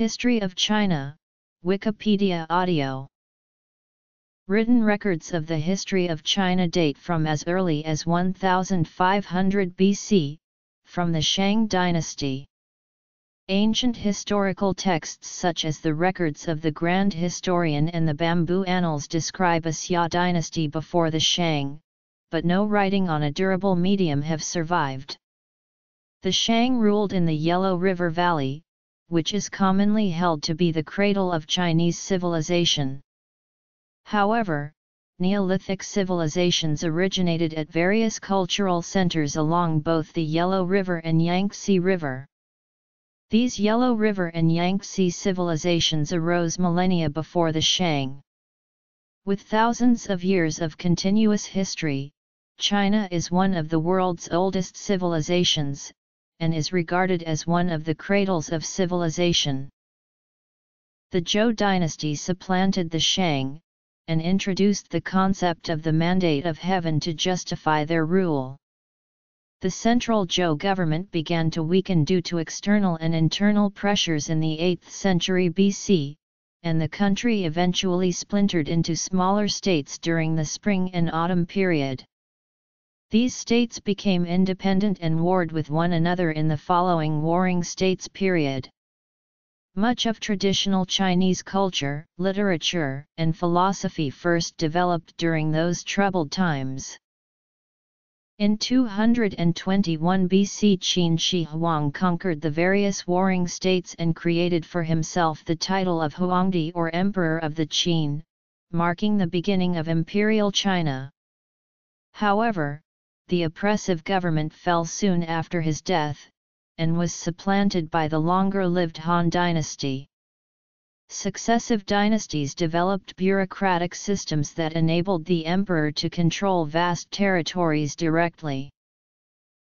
History of China, Wikipedia Audio Written records of the history of China date from as early as 1500 BC, from the Shang dynasty. Ancient historical texts such as the records of the Grand Historian and the Bamboo Annals describe a Xia dynasty before the Shang, but no writing on a durable medium have survived. The Shang ruled in the Yellow River Valley, which is commonly held to be the cradle of Chinese civilization. However, Neolithic civilizations originated at various cultural centers along both the Yellow River and Yangtze River. These Yellow River and Yangtze civilizations arose millennia before the Shang. With thousands of years of continuous history, China is one of the world's oldest civilizations, and is regarded as one of the cradles of civilization. The Zhou dynasty supplanted the Shang, and introduced the concept of the mandate of heaven to justify their rule the central Zhou government began to weaken due to external and internal pressures in the 8th century BC, and the country eventually splintered into smaller states during the spring and autumn period. These states became independent and warred with one another in the following Warring States period. Much of traditional Chinese culture, literature, and philosophy first developed during those troubled times. In 221 BC Qin Shi Huang conquered the various warring states and created for himself the title of Huangdi or Emperor of the Qin, marking the beginning of imperial China. However, the oppressive government fell soon after his death, and was supplanted by the longer-lived Han dynasty. Successive dynasties developed bureaucratic systems that enabled the emperor to control vast territories directly.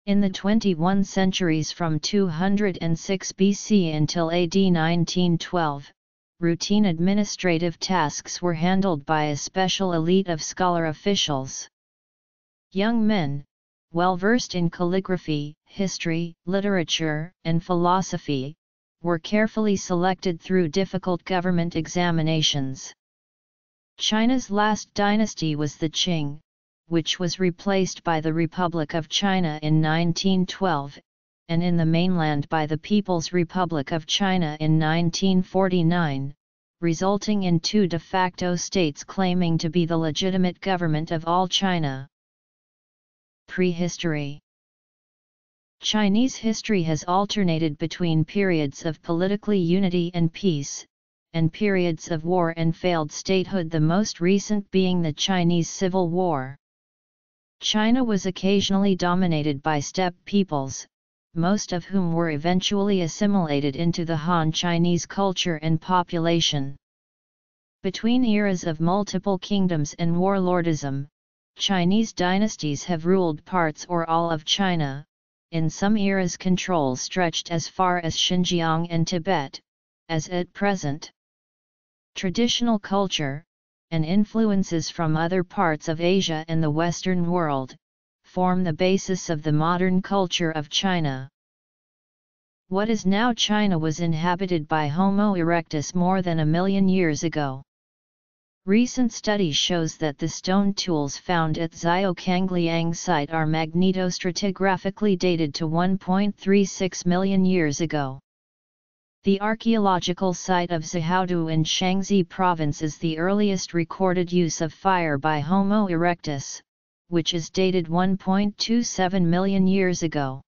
In the 21 centuries from 206 BC until AD 1912, routine administrative tasks were handled by a special elite of scholar officials. Young men, well versed in calligraphy, history, literature, and philosophy, were carefully selected through difficult government examinations. China's last dynasty was the Qing, which was replaced by the Republic of China in 1912, and in the mainland by the People's Republic of China in 1949, resulting in two de facto states claiming to be the legitimate government of all China. Prehistory Chinese history has alternated between periods of politically unity and peace, and periods of war and failed statehood the most recent being the Chinese Civil War. China was occasionally dominated by steppe peoples, most of whom were eventually assimilated into the Han Chinese culture and population. Between eras of multiple kingdoms and warlordism, Chinese dynasties have ruled parts or all of China, in some eras control stretched as far as Xinjiang and Tibet, as at present. Traditional culture, and influences from other parts of Asia and the Western world, form the basis of the modern culture of China. What is now China was inhabited by Homo erectus more than a million years ago. Recent study shows that the stone tools found at Xiaochangliang site are magnetostratigraphically dated to 1.36 million years ago. The archaeological site of Xihoudu in Shaanxi province is the earliest recorded use of fire by Homo erectus, which is dated 1.27 million years ago.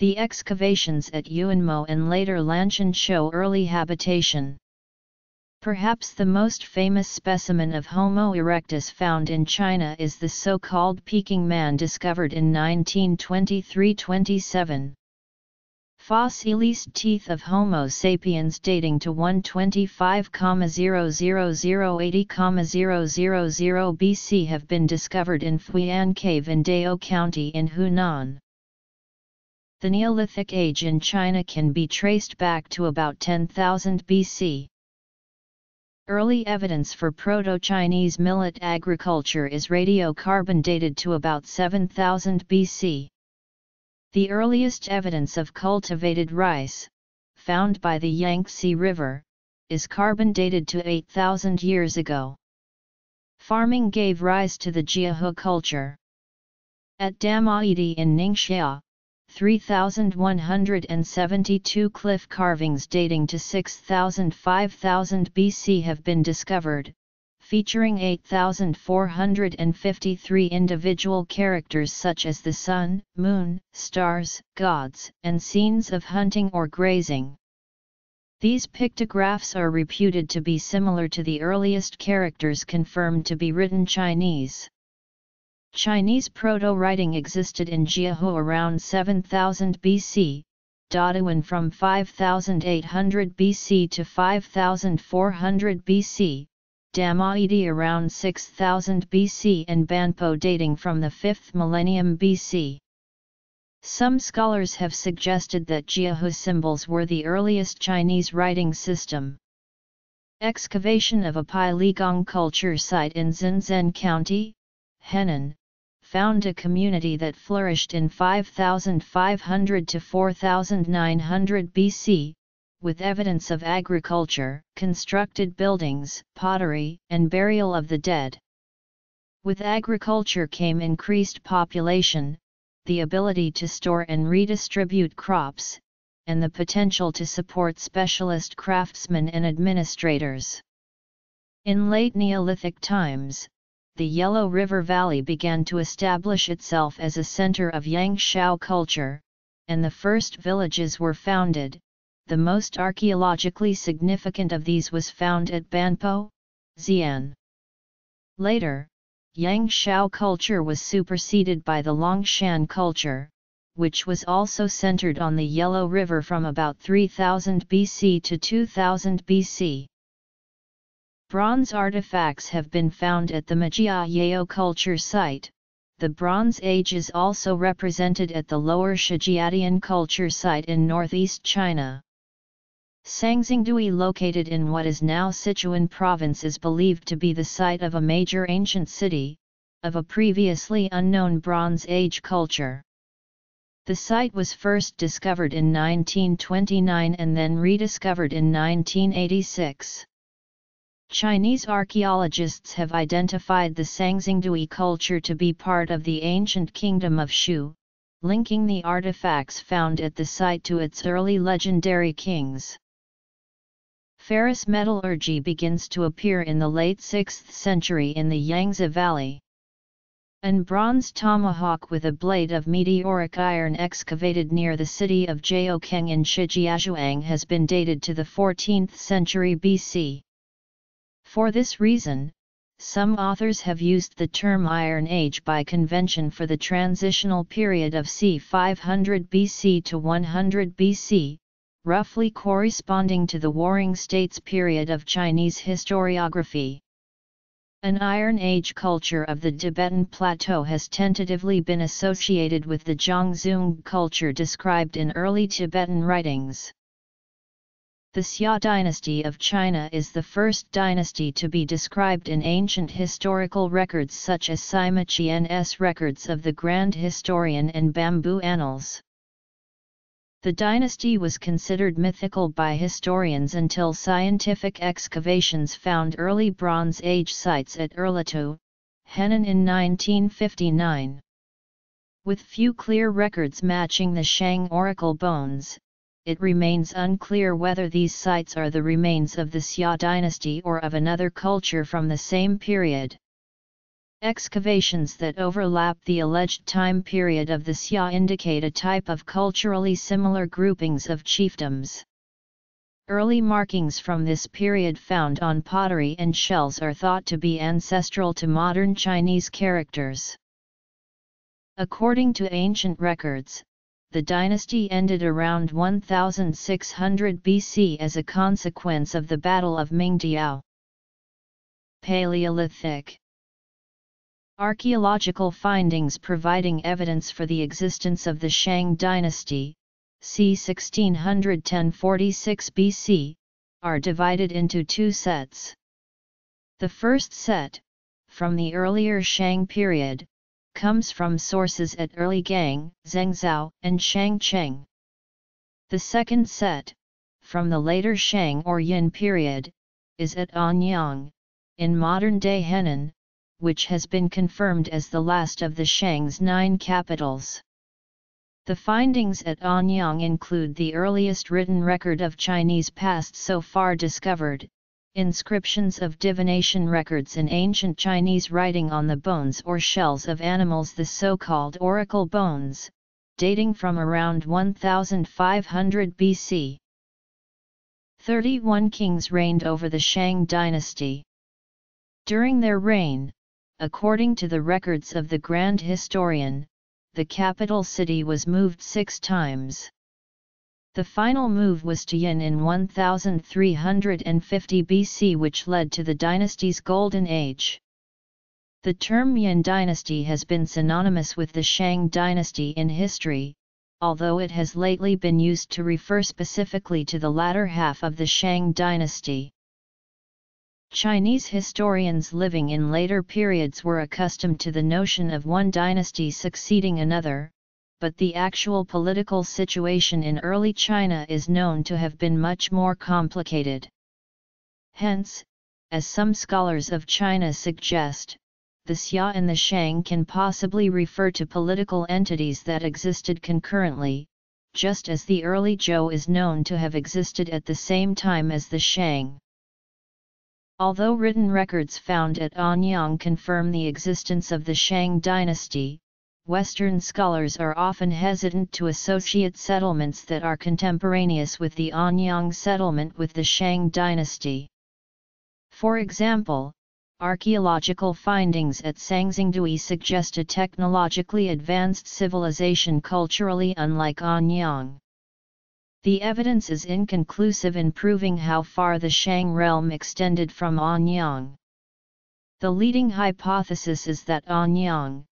The excavations at Yuanmou and later Lanshan show early habitation. Perhaps the most famous specimen of Homo erectus found in China is the so-called Peking man discovered in 1923-27. Fossilized teeth of Homo sapiens dating to 125,00080,000 BC have been discovered in Fuyan Cave in Dao County in Hunan. The Neolithic age in China can be traced back to about 10,000 BC. Early evidence for Proto-Chinese millet agriculture is radiocarbon dated to about 7000 BC. The earliest evidence of cultivated rice, found by the Yangtze River, is carbon dated to 8,000 years ago. Farming gave rise to the Jiahu culture. At Damaidi in Ningxia, 3,172 cliff carvings dating to 6,000-5,000 BC have been discovered, featuring 8,453 individual characters such as the sun, moon, stars, gods, and scenes of hunting or grazing. These pictographs are reputed to be similar to the earliest characters confirmed to be written Chinese. Chinese proto-writing existed in Jiahu around 7000 BC, Dadiwan from 5800 BC to 5400 BC, Damaidi around 6000 BC and Banpo dating from the 5th millennium BC. Some scholars have suggested that Jiahu symbols were the earliest Chinese writing system. Excavation of a Peiligang culture site in Xinzheng County, Henan, found a community that flourished in 5500 to 4900 BC, with evidence of agriculture, constructed buildings, pottery, and burial of the dead. With agriculture came increased population, the ability to store and redistribute crops, and the potential to support specialist craftsmen and administrators. In late Neolithic times, the Yellow River Valley began to establish itself as a center of Yangshao culture, and the first villages were founded. The most archaeologically significant of these was found at Banpo, Xi'an. Later, Yangshao culture was superseded by the Longshan culture, which was also centered on the Yellow River from about 3000 BC to 2000 BC. Bronze artifacts have been found at the Majiayao culture site. The Bronze Age is also represented at the Lower Xiajiadian culture site in northeast China. Sanxingdui located in what is now Sichuan province is believed to be the site of a major ancient city, of a previously unknown Bronze Age culture. The site was first discovered in 1929 and then rediscovered in 1986. Chinese archaeologists have identified the Sanxingdui culture to be part of the ancient kingdom of Shu, linking the artifacts found at the site to its early legendary kings. Ferrous metallurgy begins to appear in the late 6th century in the Yangtze Valley. An bronze tomahawk with a blade of meteoric iron excavated near the city of Jiaokeng in Shijiazhuang has been dated to the 14th century BC. For this reason, some authors have used the term Iron Age by convention for the transitional period of c. 500 BC to 100 BC, roughly corresponding to the Warring States period of Chinese historiography. An Iron Age culture of the Tibetan Plateau has tentatively been associated with the Zhangzhung culture described in early Tibetan writings. The Xia dynasty of China is the first dynasty to be described in ancient historical records such as Sima Qian's records of the Grand Historian and Bamboo Annals. The dynasty was considered mythical by historians until scientific excavations found early Bronze Age sites at Erlitou, Henan in 1959. With few clear records matching the Shang oracle bones, it remains unclear whether these sites are the remains of the Xia dynasty or of another culture from the same period. Excavations that overlap the alleged time period of the Xia indicate a type of culturally similar groupings of chiefdoms. Early markings from this period found on pottery and shells are thought to be ancestral to modern Chinese characters. According to ancient records, the dynasty ended around 1600 BC as a consequence of the Battle of Mingtiao. Paleolithic Archaeological findings providing evidence for the existence of the Shang dynasty, c. 1610-46 BC, are divided into two sets. The first set, from the earlier Shang period, comes from sources at Erligang, Zhengzhou, and Shangcheng. The second set, from the later Shang or Yin period, is at Anyang, in modern-day Henan, which has been confirmed as the last of the Shang's nine capitals. The findings at Anyang include the earliest written record of Chinese past so far discovered, inscriptions of divination records in ancient Chinese writing on the bones or shells of animals the so-called oracle bones, dating from around 1500 BC. 31 kings reigned over the Shang dynasty. During their reign, according to the records of the Grand Historian, the capital city was moved six times. The final move was to Yin in 1350 BC which led to the dynasty's golden age. The term Yin dynasty has been synonymous with the Shang dynasty in history, although it has lately been used to refer specifically to the latter half of the Shang dynasty. Chinese historians living in later periods were accustomed to the notion of one dynasty succeeding another, but the actual political situation in early China is known to have been much more complicated. Hence, as some scholars of China suggest, the Xia and the Shang can possibly refer to political entities that existed concurrently, just as the early Zhou is known to have existed at the same time as the Shang. Although written records found at Anyang confirm the existence of the Shang dynasty, Western scholars are often hesitant to associate settlements that are contemporaneous with the Anyang settlement with the Shang dynasty. For example, archaeological findings at Sanxingdui suggest a technologically advanced civilization culturally unlike Anyang. The evidence is inconclusive in proving how far the Shang realm extended from Anyang. The leading hypothesis is that Anyang,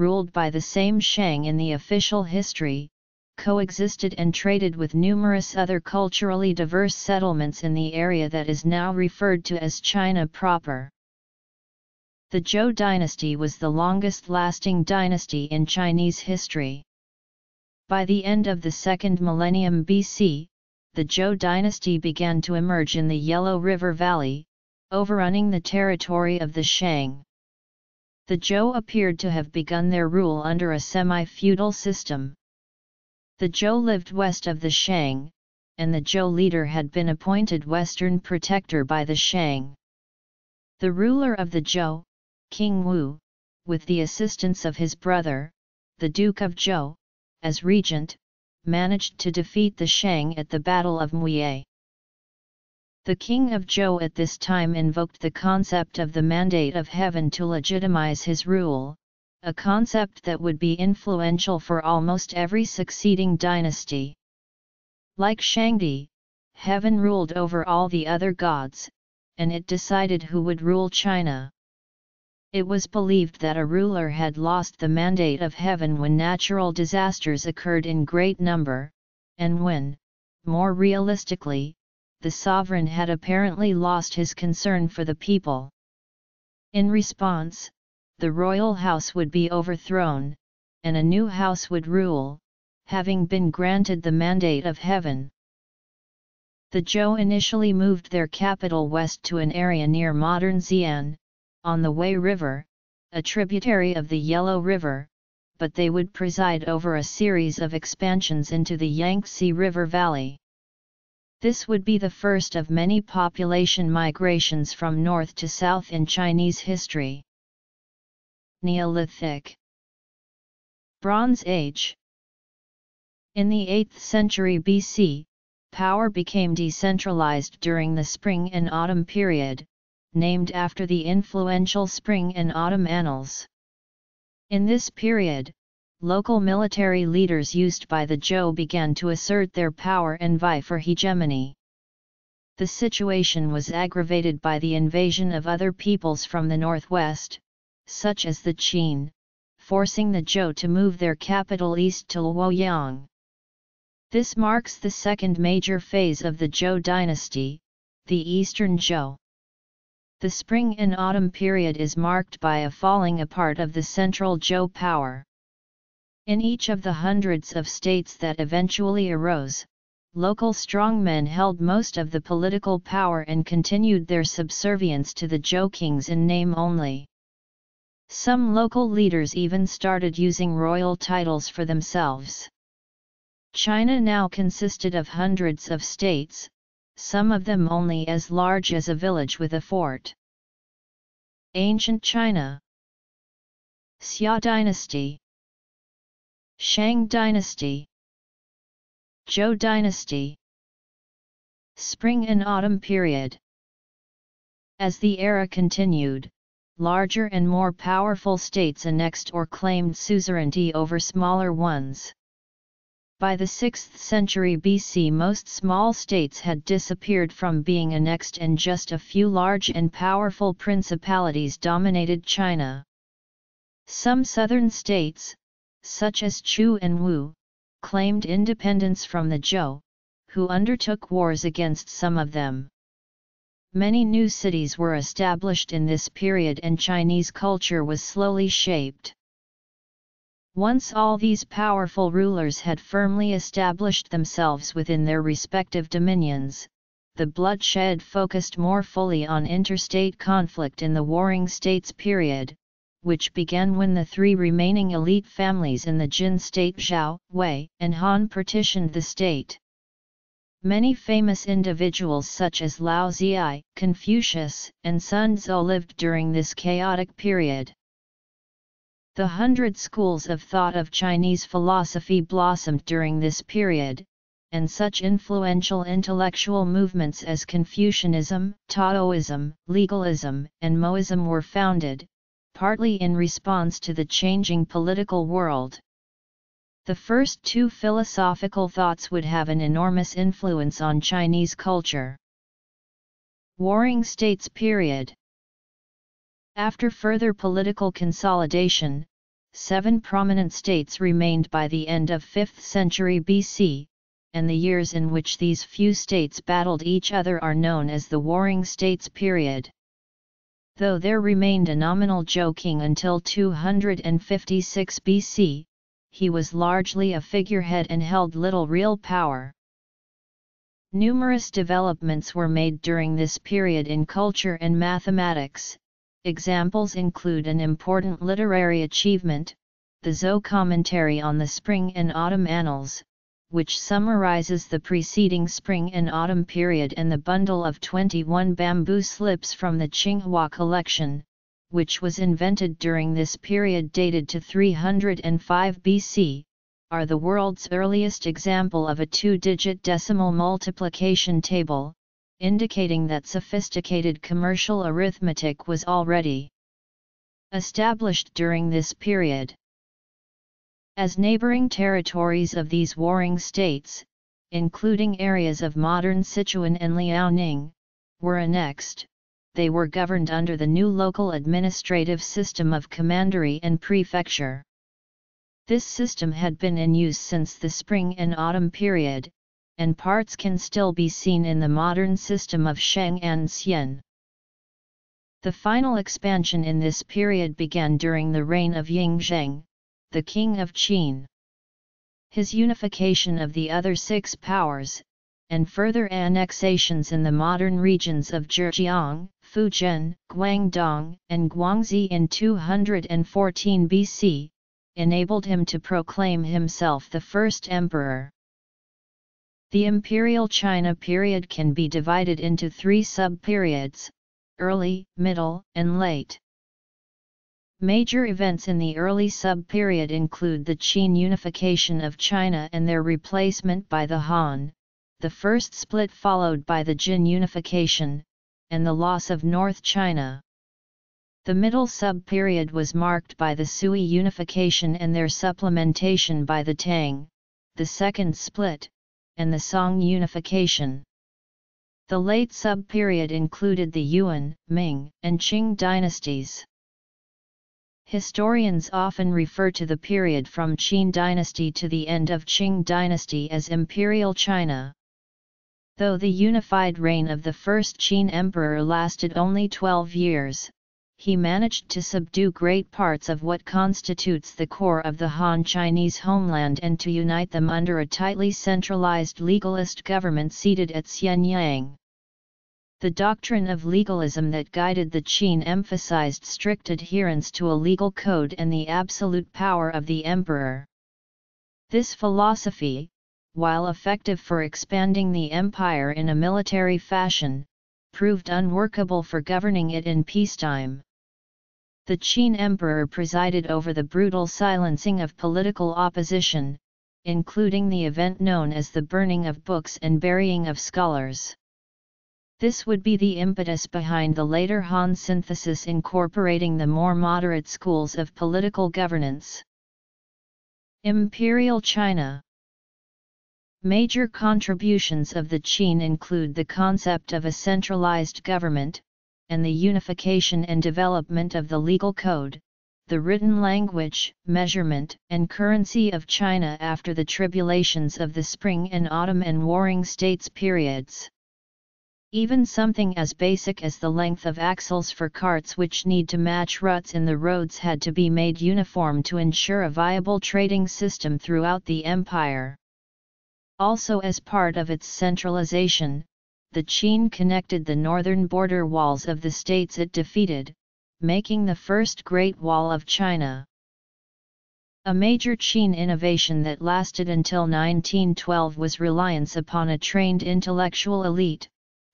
ruled by the same Shang in the official history, coexisted and traded with numerous other culturally diverse settlements in the area that is now referred to as China proper. The Zhou dynasty was the longest-lasting dynasty in Chinese history. By the end of the second millennium BC, the Zhou dynasty began to emerge in the Yellow River Valley, overrunning the territory of the Shang. The Zhou appeared to have begun their rule under a semi-feudal system. The Zhou lived west of the Shang, and the Zhou leader had been appointed western protector by the Shang. The ruler of the Zhou, King Wu, with the assistance of his brother, the Duke of Zhou, as regent, managed to defeat the Shang at the Battle of Muye. The king of Zhou at this time invoked the concept of the mandate of heaven to legitimize his rule, a concept that would be influential for almost every succeeding dynasty. Like Shangdi, heaven ruled over all the other gods, and it decided who would rule China. It was believed that a ruler had lost the mandate of heaven when natural disasters occurred in great number, and when, more realistically, the sovereign had apparently lost his concern for the people. In response, the royal house would be overthrown, and a new house would rule, having been granted the mandate of heaven. The Zhou initially moved their capital west to an area near modern Xi'an, on the Wei River, a tributary of the Yellow River, but they would preside over a series of expansions into the Yangtze River Valley. This would be the first of many population migrations from north to south in Chinese history. Neolithic Bronze Age In the 8th century BC, power became decentralized during the Spring and Autumn period, named after the influential Spring and Autumn Annals. In this period, local military leaders used by the Zhou began to assert their power and vie for hegemony. The situation was aggravated by the invasion of other peoples from the northwest, such as the Qin, forcing the Zhou to move their capital east to Luoyang. This marks the second major phase of the Zhou dynasty, the Eastern Zhou. The spring and autumn period is marked by a falling apart of the central Zhou power. In each of the hundreds of states that eventually arose, local strongmen held most of the political power and continued their subservience to the Zhou kings in name only. Some local leaders even started using royal titles for themselves. China now consisted of hundreds of states, some of them only as large as a village with a fort. Ancient China Xia Dynasty Shang Dynasty Zhou Dynasty Spring and Autumn Period As the era continued, larger and more powerful states annexed or claimed suzerainty over smaller ones. By the 6th century BC most small states had disappeared from being annexed and just a few large and powerful principalities dominated China. Some southern states, such as Chu and Wu, claimed independence from the Zhou, who undertook wars against some of them. Many new cities were established in this period and Chinese culture was slowly shaped. Once all these powerful rulers had firmly established themselves within their respective dominions, the bloodshed focused more fully on interstate conflict in the Warring States period, which began when the three remaining elite families in the Jin state Zhao, Wei, and Han partitioned the state. Many famous individuals such as Laozi, Confucius, and Sun Tzu lived during this chaotic period. The hundred schools of thought of Chinese philosophy blossomed during this period, and such influential intellectual movements as Confucianism, Taoism, legalism, and Mohism were founded, partly in response to the changing political world. The first two philosophical thoughts would have an enormous influence on Chinese culture. Warring States period After further political consolidation, seven prominent states remained by the end of 5th century BC, and the years in which these few states battled each other are known as the Warring States period though there remained a nominal Zhou king until 256 BC, he was largely a figurehead and held little real power. Numerous developments were made during this period in culture and mathematics, examples include an important literary achievement, the Zhou commentary on the Spring and Autumn Annals, which summarizes the preceding spring and autumn period and the bundle of 21 bamboo slips from the Qinghua collection, which was invented during this period dated to 305 BC, are the world's earliest example of a two-digit decimal multiplication table, indicating that sophisticated commercial arithmetic was already established during this period. As neighboring territories of these warring states, including areas of modern Sichuan and Liaoning, were annexed, they were governed under the new local administrative system of commandery and prefecture. This system had been in use since the spring and autumn period, and parts can still be seen in the modern system of Sheng and Xian. The final expansion in this period began during the reign of Ying Zheng, the king of Qin. His unification of the other six powers, and further annexations in the modern regions of Zhejiang, Fujian, Guangdong, and Guangxi in 214 BC, enabled him to proclaim himself the first emperor. The Imperial China period can be divided into three sub-periods, early, middle, and late. Major events in the early sub-period include the Qin unification of China and their replacement by the Han, the first split followed by the Jin unification, and the loss of North China. The middle sub-period was marked by the Sui unification and their supplementation by the Tang, the second split, and the Song unification. The late sub-period included the Yuan, Ming, and Qing dynasties. Historians often refer to the period from Qin dynasty to the end of Qing dynasty as Imperial China. Though the unified reign of the first Qin emperor lasted only 12 years, he managed to subdue great parts of what constitutes the core of the Han Chinese homeland and to unite them under a tightly centralized legalist government seated at Xianyang. The doctrine of legalism that guided the Qin emphasized strict adherence to a legal code and the absolute power of the emperor. This philosophy, while effective for expanding the empire in a military fashion, proved unworkable for governing it in peacetime the Qin emperor presided over the brutal silencing of political opposition, including the event known as the burning of books and burying of scholars. This would be the impetus behind the later Han synthesis incorporating the more moderate schools of political governance. Imperial China Major contributions of the Qin include the concept of a centralized government, and the unification and development of the legal code, the written language, measurement, and currency of China after the tribulations of the Spring and Autumn and Warring States periods. Even something as basic as the length of axles for carts which need to match ruts in the roads had to be made uniform to ensure a viable trading system throughout the empire. Also as part of its centralization, the Qin connected the northern border walls of the states it defeated, making the first Great Wall of China. A major Qin innovation that lasted until 1912 was reliance upon a trained intellectual elite,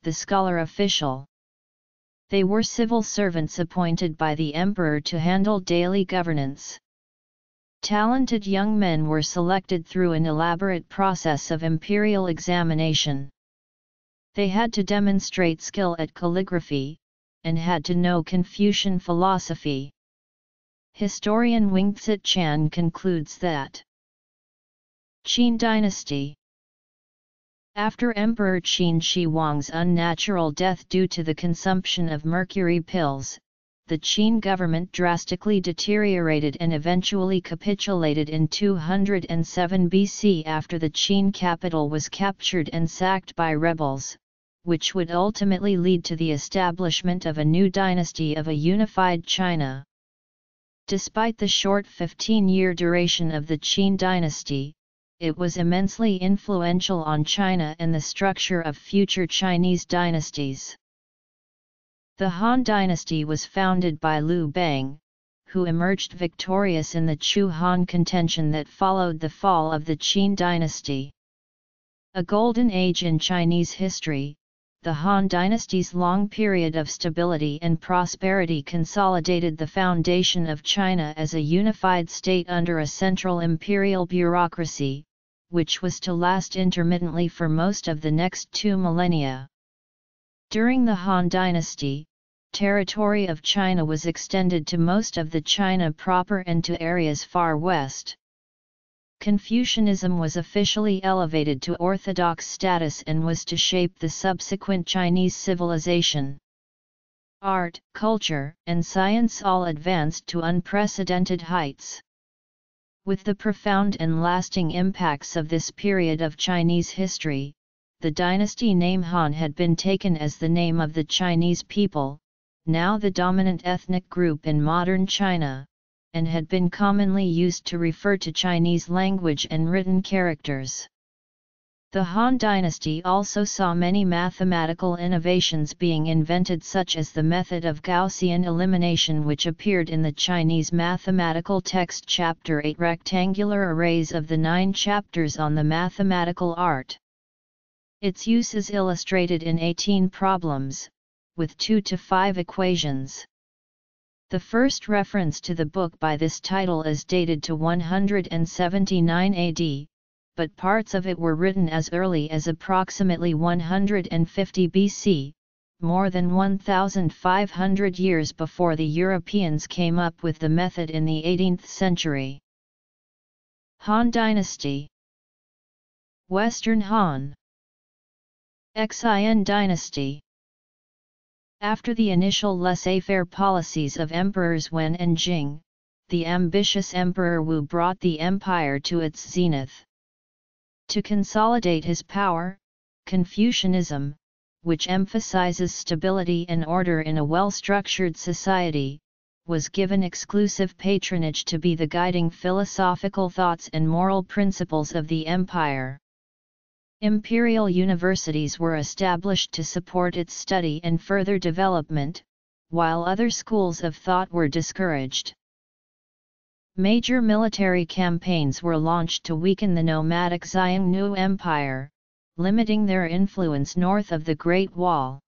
the scholar official. They were civil servants appointed by the emperor to handle daily governance. Talented young men were selected through an elaborate process of imperial examination. They had to demonstrate skill at calligraphy, and had to know Confucian philosophy. Historian Wingtsit Chan concludes that Qin dynasty After Emperor Qin Shi Huang's unnatural death due to the consumption of mercury pills, the Qin government drastically deteriorated and eventually capitulated in 207 BC after the Qin capital was captured and sacked by rebels, which would ultimately lead to the establishment of a new dynasty of a unified China. Despite the short 15-year duration of the Qin dynasty, it was immensely influential on China and the structure of future Chinese dynasties. The Han dynasty was founded by Liu Bang, who emerged victorious in the Chu-Han contention that followed the fall of the Qin dynasty. A golden age in Chinese history, the Han dynasty's long period of stability and prosperity consolidated the foundation of China as a unified state under a central imperial bureaucracy, which was to last intermittently for most of the next two millennia. During the Han dynasty, territory of China was extended to most of the China proper and to areas far west. Confucianism was officially elevated to orthodox status and was to shape the subsequent Chinese civilization. Art, culture, and science all advanced to unprecedented heights. With the profound and lasting impacts of this period of Chinese history, the dynasty name Han had been taken as the name of the Chinese people, now the dominant ethnic group in modern China, and had been commonly used to refer to Chinese language and written characters. The Han dynasty also saw many mathematical innovations being invented such as the method of Gaussian elimination which appeared in the Chinese mathematical text chapter 8 rectangular arrays of the nine chapters on the mathematical art. Its use is illustrated in 18 problems, with 2 to 5 equations. The first reference to the book by this title is dated to 179 AD, but parts of it were written as early as approximately 150 BC, more than 1,500 years before the Europeans came up with the method in the 18th century. Han Dynasty. Western Han. Xian Dynasty after the initial laissez-faire policies of emperors Wen and Jing, the ambitious Emperor Wu brought the empire to its zenith. To consolidate his power, Confucianism, which emphasizes stability and order in a well-structured society, was given exclusive patronage to be the guiding philosophical thoughts and moral principles of the empire. Imperial universities were established to support its study and further development, while other schools of thought were discouraged. Major military campaigns were launched to weaken the nomadic Xiongnu Empire, limiting their influence north of the Great Wall.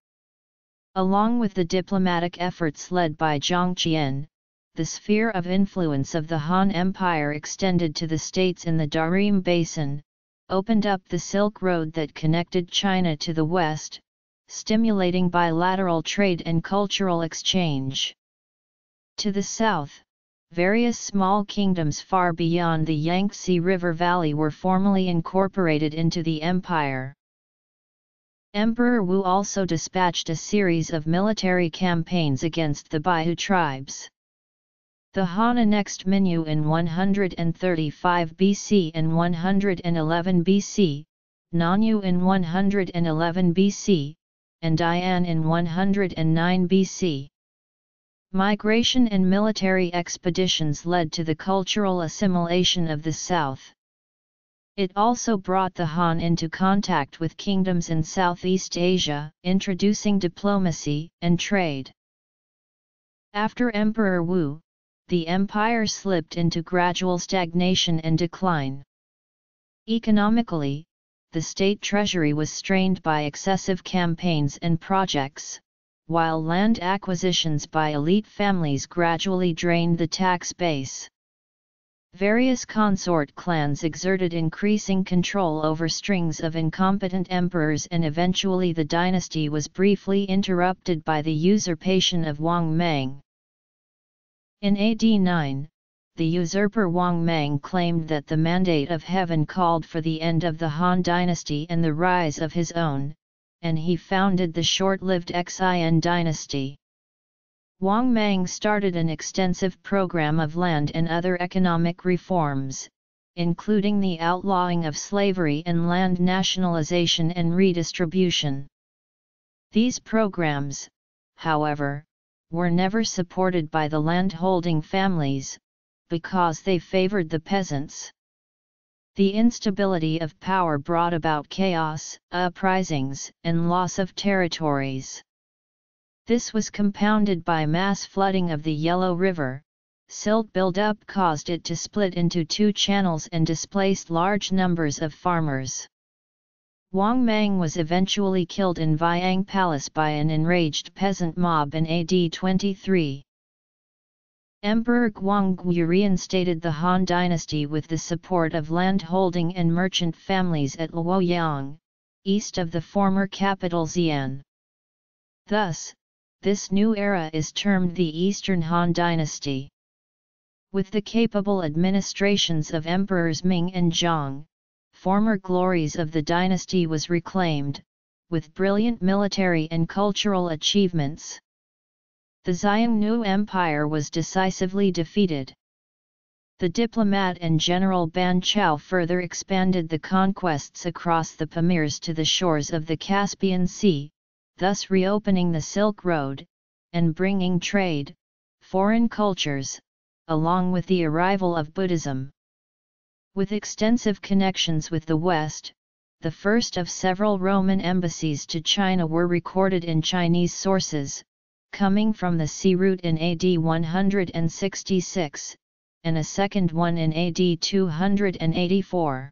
Along with the diplomatic efforts led by Zhang Qian, the sphere of influence of the Han Empire extended to the states in the Tarim Basin, opened up the Silk Road that connected China to the west, stimulating bilateral trade and cultural exchange. To the south, various small kingdoms far beyond the Yangtze River Valley were formally incorporated into the empire. Emperor Wu also dispatched a series of military campaigns against the Baiyue tribes. The Han annexed Minyue in 135 BC and 111 BC, Nanyue in 111 BC, and Dian in 109 BC. Migration and military expeditions led to the cultural assimilation of the south. It also brought the Han into contact with kingdoms in Southeast Asia, introducing diplomacy and trade. After Emperor Wu, the empire slipped into gradual stagnation and decline. Economically, the state treasury was strained by excessive campaigns and projects, while land acquisitions by elite families gradually drained the tax base. Various consort clans exerted increasing control over strings of incompetent emperors and eventually the dynasty was briefly interrupted by the usurpation of Wang Mang. In AD 9, the usurper Wang Mang claimed that the mandate of heaven called for the end of the Han dynasty and the rise of his own, and he founded the short-lived Xin dynasty. Wang Mang started an extensive program of land and other economic reforms, including the outlawing of slavery and land nationalization and redistribution. These programs, however, were never supported by the landholding families, because they favored the peasants. The instability of power brought about chaos, uprisings, and loss of territories. This was compounded by mass flooding of the Yellow River, silt buildup caused it to split into two channels and displaced large numbers of farmers. Wang Mang was eventually killed in Weiyang Palace by an enraged peasant mob in AD 23. Emperor Guangwu reinstated the Han dynasty with the support of landholding and merchant families at Luoyang, east of the former capital Xi'an. Thus, this new era is termed the Eastern Han dynasty. With the capable administrations of Emperors Ming and Zhang, former glories of the dynasty was reclaimed, with brilliant military and cultural achievements the Xiongnu Empire was decisively defeated. The diplomat and General Ban Chao further expanded the conquests across the Pamirs to the shores of the Caspian Sea, thus reopening the Silk Road, and bringing trade, foreign cultures, along with the arrival of Buddhism. With extensive connections with the West, the first of several Roman embassies to China were recorded in Chinese sources, coming from the sea route in AD 166, and a second one in AD 284.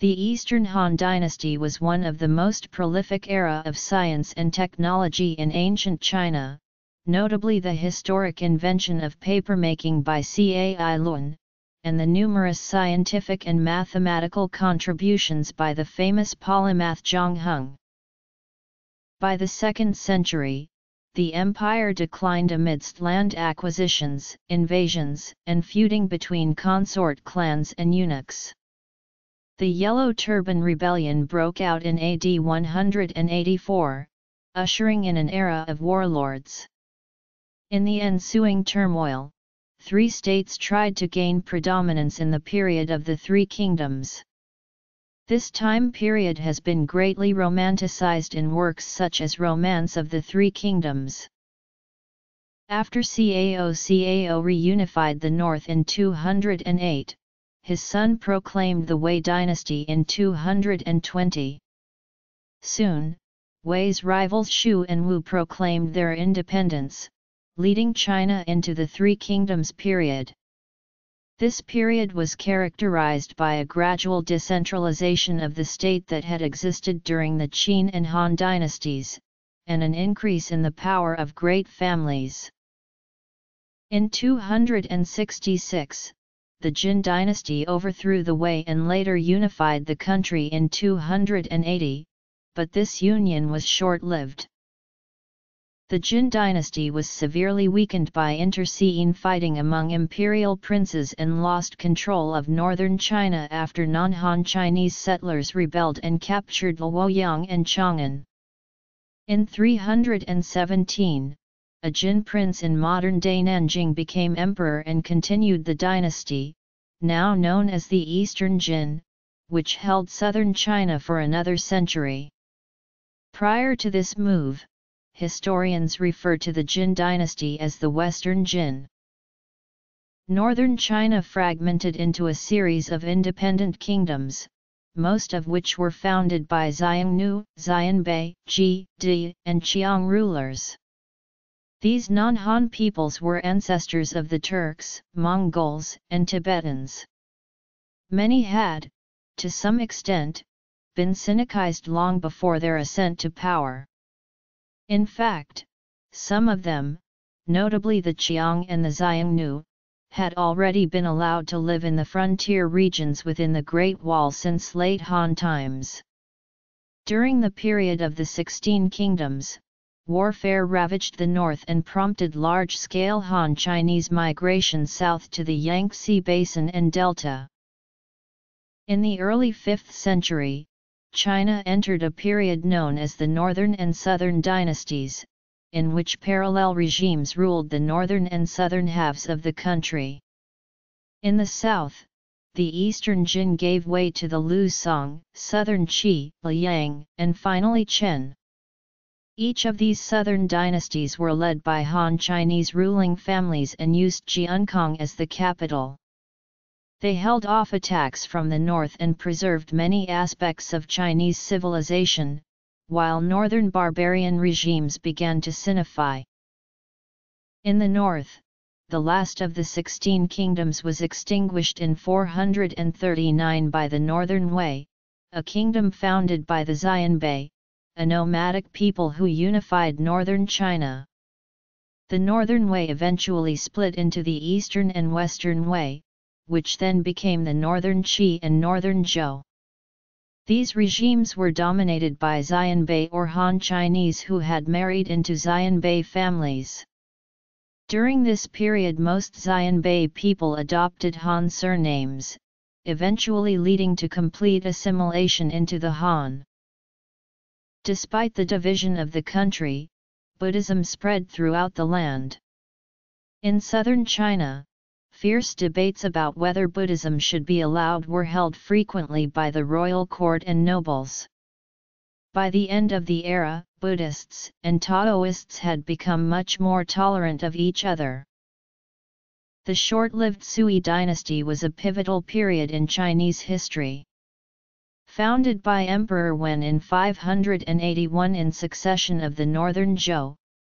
The Eastern Han dynasty was one of the most prolific era of science and technology in ancient China, notably the historic invention of papermaking by Cai Lun, and the numerous scientific and mathematical contributions by the famous polymath Zhang Heng. By the 2nd century, the empire declined amidst land acquisitions, invasions, and feuding between consort clans and eunuchs. The Yellow Turban Rebellion broke out in AD 184, ushering in an era of warlords. In the ensuing turmoil, three states tried to gain predominance in the period of the Three Kingdoms. This time period has been greatly romanticized in works such as Romance of the Three Kingdoms. After Cao Cao reunified the north in 208, his son proclaimed the Wei dynasty in 220. Soon, Wei's rivals Shu and Wu proclaimed their independence, leading China into the Three Kingdoms period. This period was characterized by a gradual decentralization of the state that had existed during the Qin and Han dynasties, and an increase in the power of great families. In 266, the Jin dynasty overthrew the Wei and later unified the country in 280, but this union was short-lived. The Jin dynasty was severely weakened by internecine fighting among imperial princes and lost control of northern China after non-Han Chinese settlers rebelled and captured Luoyang and Chang'an. In 317, a Jin prince in modern-day Nanjing became emperor and continued the dynasty, now known as the Eastern Jin, which held southern China for another century. Prior to this move, historians refer to the Jin dynasty as the Western Jin. Northern China fragmented into a series of independent kingdoms, most of which were founded by Xiongnu, Xianbei, Jie, Di, and Qiang rulers. These non-Han peoples were ancestors of the Turks, Mongols, and Tibetans. Many had, to some extent, been Sinicized long before their ascent to power. In fact, some of them, notably the Qiang and the Xiongnu, had already been allowed to live in the frontier regions within the Great Wall since late Han times. During the period of the Sixteen Kingdoms, warfare ravaged the north and prompted large-scale Han Chinese migration south to the Yangtze Basin and Delta. In the early 5th century, China entered a period known as the Northern and Southern dynasties, in which parallel regimes ruled the northern and southern halves of the country. In the south, the eastern Jin gave way to the Liu Song, southern Qi, Liang, and finally Chen. Each of these southern dynasties were led by Han Chinese ruling families and used Jiankang as the capital. They held off attacks from the north and preserved many aspects of Chinese civilization, while northern barbarian regimes began to sinify. In the north, the last of the sixteen kingdoms was extinguished in 439 by the Northern Wei, a kingdom founded by the Xianbei, a nomadic people who unified northern China. The Northern Wei eventually split into the Eastern and Western Wei, which then became the Northern Qi and Northern Zhou. These regimes were dominated by Xianbei or Han Chinese who had married into Xianbei families. During this period most Xianbei people adopted Han surnames, eventually leading to complete assimilation into the Han. Despite the division of the country, Buddhism spread throughout the land. In southern China, Fierce debates about whether Buddhism should be allowed were held frequently by the royal court and nobles. By the end of the era, Buddhists and Taoists had become much more tolerant of each other. The short-lived Sui dynasty was a pivotal period in Chinese history. Founded by Emperor Wen in 581 in succession of the northern Zhou,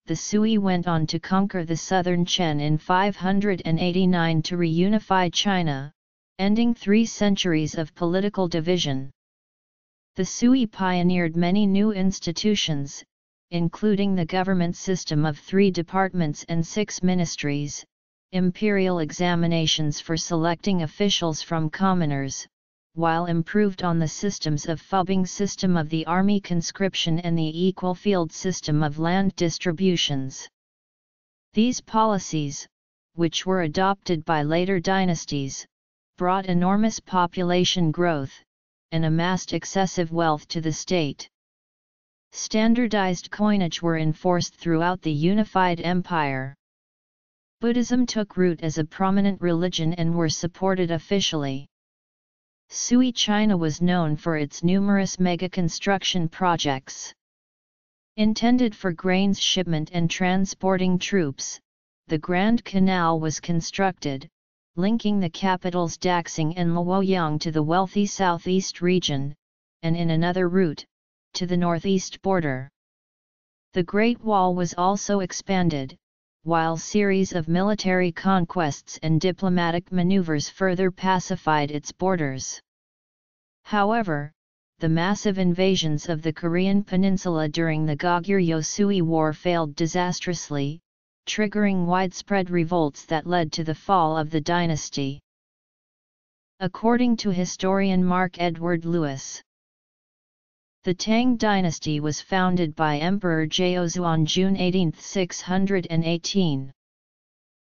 the Sui went on to conquer the southern Chen in 589 to reunify China, ending three centuries of political division. The Sui pioneered many new institutions, including the government system of three departments and six ministries, imperial examinations for selecting officials from commoners, while improved on the systems of Fubing system of the army conscription and the equal field system of land distributions. These policies, which were adopted by later dynasties, brought enormous population growth, and amassed excessive wealth to the state. Standardized coinage were enforced throughout the unified empire. Buddhism took root as a prominent religion and were supported officially. Sui China was known for its numerous mega-construction projects. Intended for grains shipment and transporting troops, the Grand Canal was constructed, linking the capitals Daxing and Luoyang to the wealthy southeast region, and in another route, to the northeast border. The Great Wall was also expanded, while series of military conquests and diplomatic maneuvers further pacified its borders. However, the massive invasions of the Korean peninsula during the Goguryeo-Sui War failed disastrously, triggering widespread revolts that led to the fall of the dynasty. According to historian Mark Edward Lewis, the Tang dynasty was founded by Emperor Zhou on June 18, 618.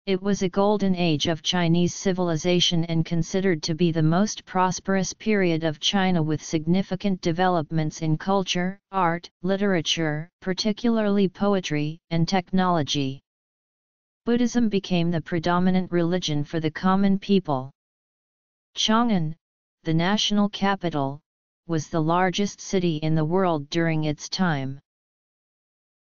It was a golden age of Chinese civilization and considered to be the most prosperous period of China with significant developments in culture, art, literature, particularly poetry, and technology. Buddhism became the predominant religion for the common people. Chang'an, the national capital, was the largest city in the world during its time.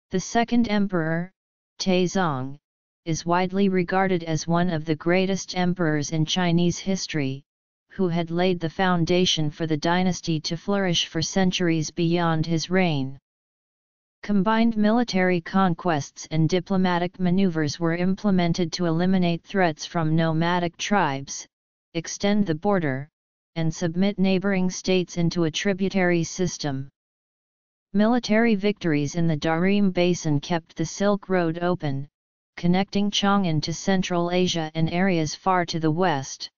The second emperor, Taizong, is widely regarded as one of the greatest emperors in Chinese history, who had laid the foundation for the dynasty to flourish for centuries beyond his reign. Combined military conquests and diplomatic maneuvers were implemented to eliminate threats from nomadic tribes, extend the border, and submit neighboring states into a tributary system. Military victories in the Tarim Basin kept the Silk Road open, connecting Chang'an to Central Asia and areas far to the west.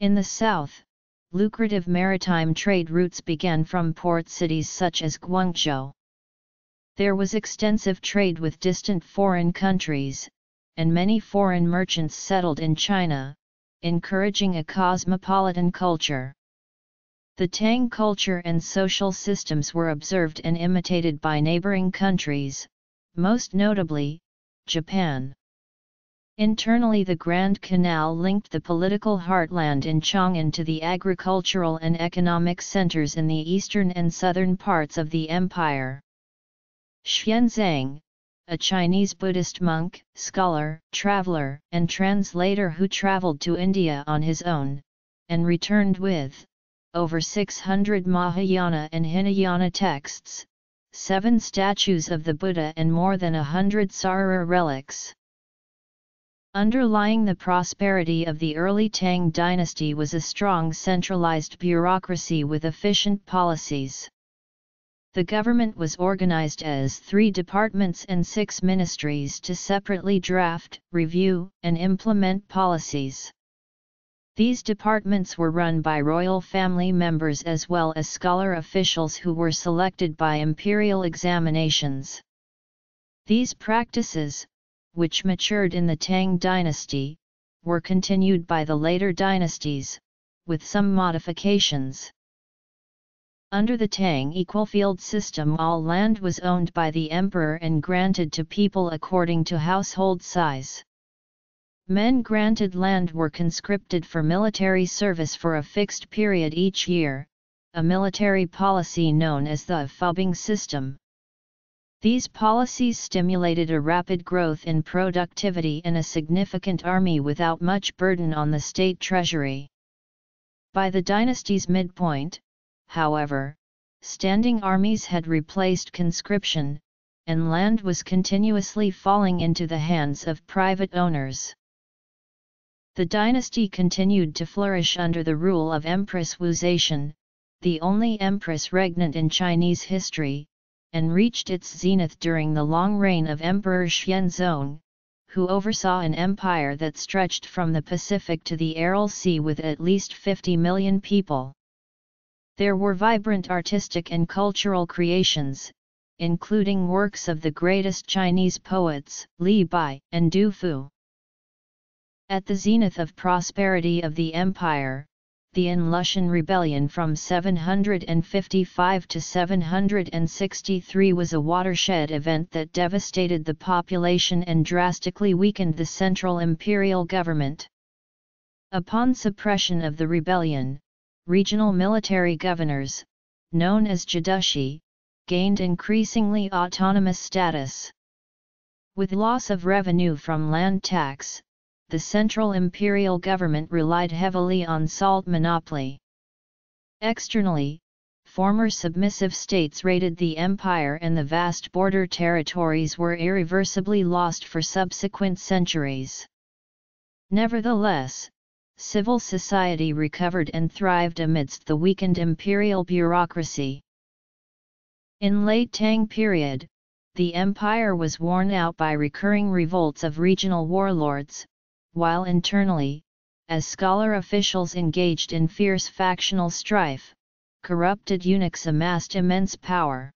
In the south, lucrative maritime trade routes began from port cities such as Guangzhou. There was extensive trade with distant foreign countries, and many foreign merchants settled in China, encouraging a cosmopolitan culture. The Tang culture and social systems were observed and imitated by neighboring countries, most notably, Japan. Internally the Grand Canal linked the political heartland in Chang'an to the agricultural and economic centers in the eastern and southern parts of the empire. Xuanzang, a Chinese Buddhist monk, scholar, traveler, and translator who traveled to India on his own, and returned with, over 600 Mahayana and Hinayana texts, seven statues of the Buddha and more than a hundred Sarira relics. Underlying the prosperity of the early Tang dynasty was a strong centralized bureaucracy with efficient policies the government was organized as three departments and six ministries to separately draft, review, and implement policies. These departments were run by royal family members as well as scholar officials who were selected by imperial examinations. These practices, which matured in the Tang dynasty, were continued by the later dynasties, with some modifications. Under the Tang equal-field system all land was owned by the emperor and granted to people according to household size. Men granted land were conscripted for military service for a fixed period each year, a military policy known as the Fubing system. These policies stimulated a rapid growth in productivity and a significant army without much burden on the state treasury. By the dynasty's midpoint, however, standing armies had replaced conscription, and land was continuously falling into the hands of private owners. The dynasty continued to flourish under the rule of Empress Wu Zetian, the only empress regnant in Chinese history, and reached its zenith during the long reign of Emperor Xuanzong, who oversaw an empire that stretched from the Pacific to the Aral Sea with at least 50 million people. There were vibrant artistic and cultural creations, including works of the greatest Chinese poets, Li Bai and Du Fu. At the zenith of prosperity of the empire, the An Lushan rebellion from 755 to 763 was a watershed event that devastated the population and drastically weakened the central imperial government. Upon suppression of the rebellion, regional military governors, known as Jidushi, gained increasingly autonomous status. With loss of revenue from land tax, the central imperial government relied heavily on salt monopoly. Externally, former submissive states raided the empire and the vast border territories were irreversibly lost for subsequent centuries. Nevertheless, civil society recovered and thrived amidst the weakened imperial bureaucracy. In late Tang period, the empire was worn out by recurring revolts of regional warlords, while internally, as scholar officials engaged in fierce factional strife, corrupted eunuchs amassed immense power.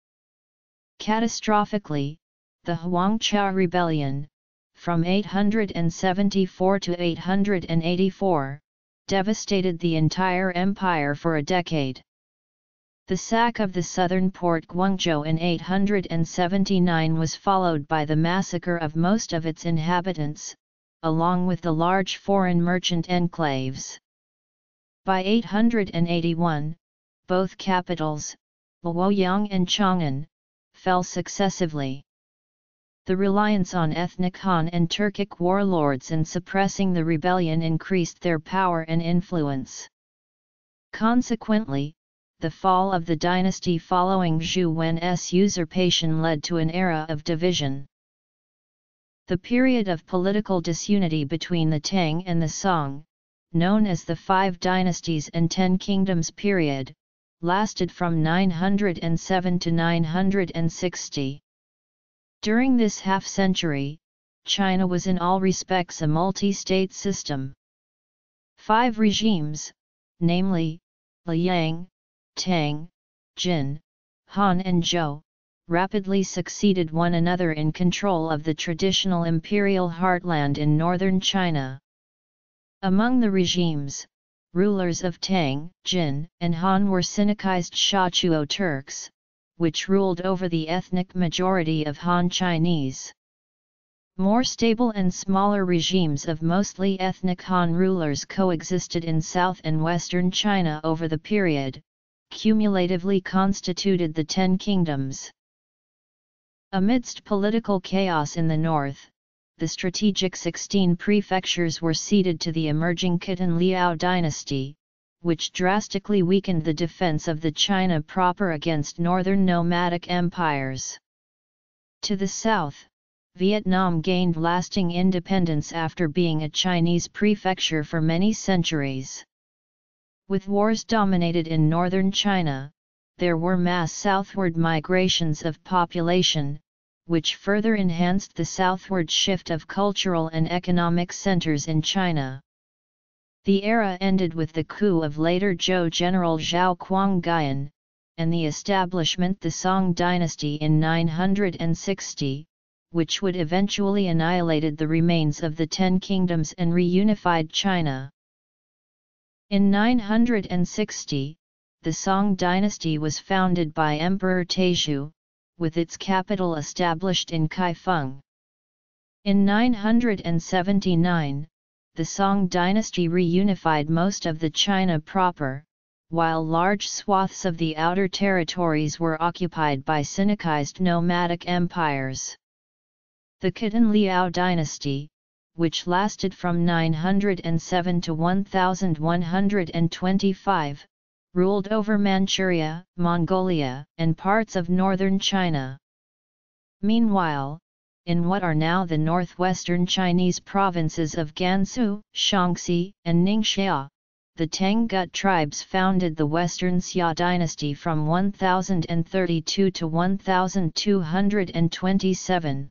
Catastrophically, the Huangchao Rebellion, from 874 to 884, devastated the entire empire for a decade. The sack of the southern port Guangzhou in 879 was followed by the massacre of most of its inhabitants, along with the large foreign merchant enclaves. By 881, both capitals, Luoyang and Chang'an, fell successively. The reliance on ethnic Han and Turkic warlords in suppressing the rebellion increased their power and influence. Consequently, the fall of the dynasty following Zhu Wen's usurpation led to an era of division. The period of political disunity between the Tang and the Song, known as the Five Dynasties and Ten Kingdoms period, lasted from 907 to 960. During this half-century, China was in all respects a multi-state system. Five regimes, namely, Liang, Tang, Jin, Han and Zhou, rapidly succeeded one another in control of the traditional imperial heartland in northern China. Among the regimes, rulers of Tang, Jin, and Han were Sinicized Shatuo Turks, which ruled over the ethnic majority of Han Chinese. More stable and smaller regimes of mostly ethnic Han rulers coexisted in south and western China over the period, cumulatively constituted the Ten Kingdoms. Amidst political chaos in the north, the strategic 16 prefectures were ceded to the emerging Khitan Liao dynasty, which drastically weakened the defense of the China proper against northern nomadic empires. To the south, Vietnam gained lasting independence after being a Chinese prefecture for many centuries. With wars dominated in northern China, there were mass southward migrations of population, which further enhanced the southward shift of cultural and economic centers in China. The era ended with the coup of later Zhou general Zhao Kuangyin, and the establishment the Song dynasty in 960, which would eventually annihilated the remains of the Ten Kingdoms and reunified China. In 960, the Song dynasty was founded by Emperor Taizu, with its capital established in Kaifeng. In 979, the Song dynasty reunified most of the China proper, while large swaths of the outer territories were occupied by Sinicized nomadic empires. The Khitan Liao dynasty, which lasted from 907 to 1125, ruled over Manchuria, Mongolia, and parts of northern China. Meanwhile, in what are now the northwestern Chinese provinces of Gansu, Shaanxi, and Ningxia, the Tangut tribes founded the Western Xia dynasty from 1032 to 1227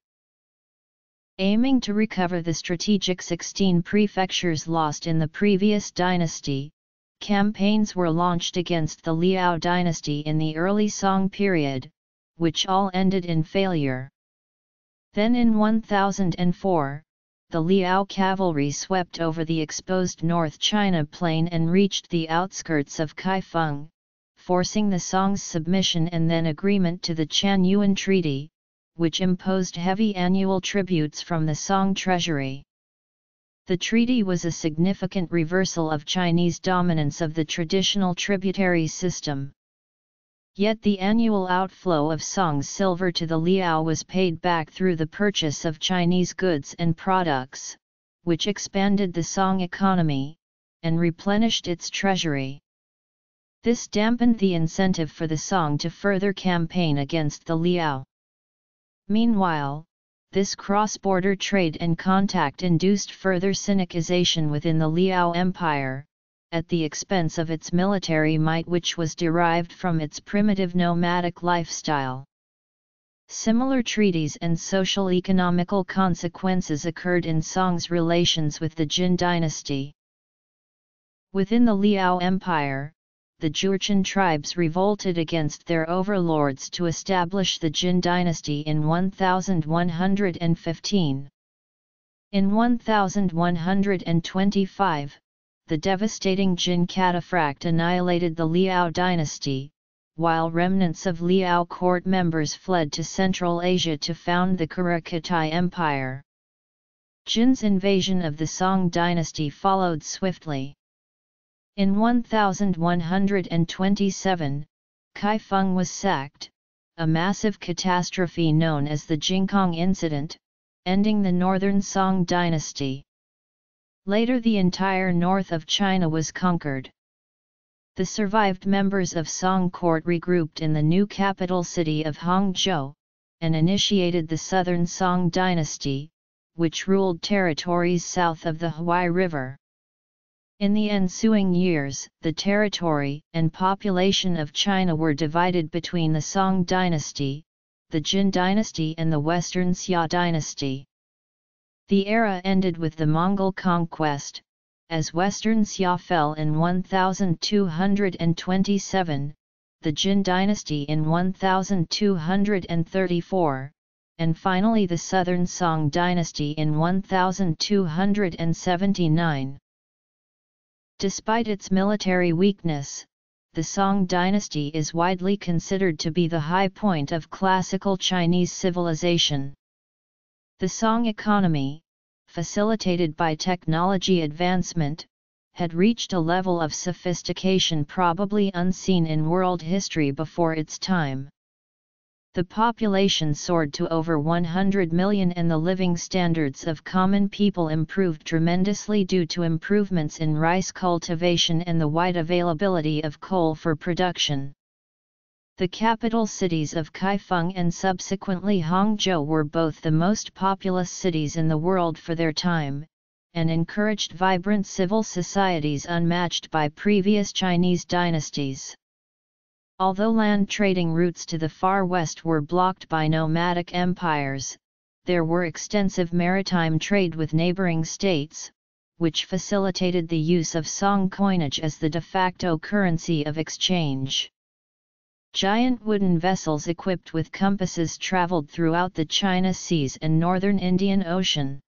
aiming to recover the strategic 16 prefectures lost in the previous dynasty, campaigns were launched against the Liao dynasty in the early Song period, which all ended in failure. Then in 1004, the Liao cavalry swept over the exposed North China plain and reached the outskirts of Kaifeng, forcing the Song's submission and then agreement to the Chan Yuan Treaty, which imposed heavy annual tributes from the Song treasury. The treaty was a significant reversal of Chinese dominance of the traditional tributary system. Yet the annual outflow of Song's silver to the Liao was paid back through the purchase of Chinese goods and products, which expanded the Song economy, and replenished its treasury. This dampened the incentive for the Song to further campaign against the Liao. Meanwhile, this cross-border trade and contact induced further Sinicization within the Liao Empire, at the expense of its military might which was derived from its primitive nomadic lifestyle. Similar treaties and social-economical consequences occurred in Song's relations with the Jin dynasty. Within the Liao Empire, the Jurchen tribes revolted against their overlords to establish the Jin dynasty in 1115. In 1125, the devastating Jin cataphract annihilated the Liao dynasty, while remnants of Liao court members fled to Central Asia to found the Karakitai Empire. Jin's invasion of the Song dynasty followed swiftly. In 1127, Kaifeng was sacked, a massive catastrophe known as the Jingkang Incident, ending the northern Song dynasty. Later the entire north of China was conquered. The survived members of Song court regrouped in the new capital city of Hangzhou, and initiated the southern Song dynasty, which ruled territories south of the Huai River. In the ensuing years, the territory and population of China were divided between the Song dynasty, the Jin dynasty and the Western Xia dynasty. The era ended with the Mongol conquest, as Western Xia fell in 1227, the Jin dynasty in 1234, and finally the Southern Song dynasty in 1279. Despite its military weakness, the Song dynasty is widely considered to be the high point of classical Chinese civilization. The Song economy, facilitated by technology advancement, had reached a level of sophistication probably unseen in world history before its time the population soared to over 100 million and the living standards of common people improved tremendously due to improvements in rice cultivation and the wide availability of coal for production. The capital cities of Kaifeng and subsequently Hangzhou were both the most populous cities in the world for their time, and encouraged vibrant civil societies unmatched by previous Chinese dynasties. Although land trading routes to the far west were blocked by nomadic empires, there were extensive maritime trade with neighboring states, which facilitated the use of song coinage as the de facto currency of exchange. Giant wooden vessels equipped with compasses traveled throughout the China Seas and northern Indian Ocean.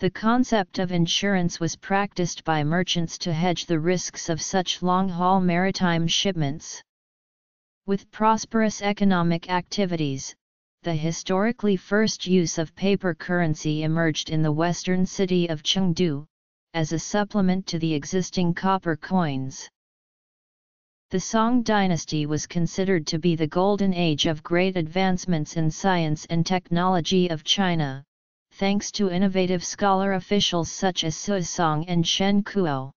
The concept of insurance was practiced by merchants to hedge the risks of such long-haul maritime shipments. With prosperous economic activities, the historically first use of paper currency emerged in the western city of Chengdu, as a supplement to the existing copper coins. The Song dynasty was considered to be the golden age of great advancements in science and technology of China, thanks to innovative scholar officials such as Su Song and Shen Kuo.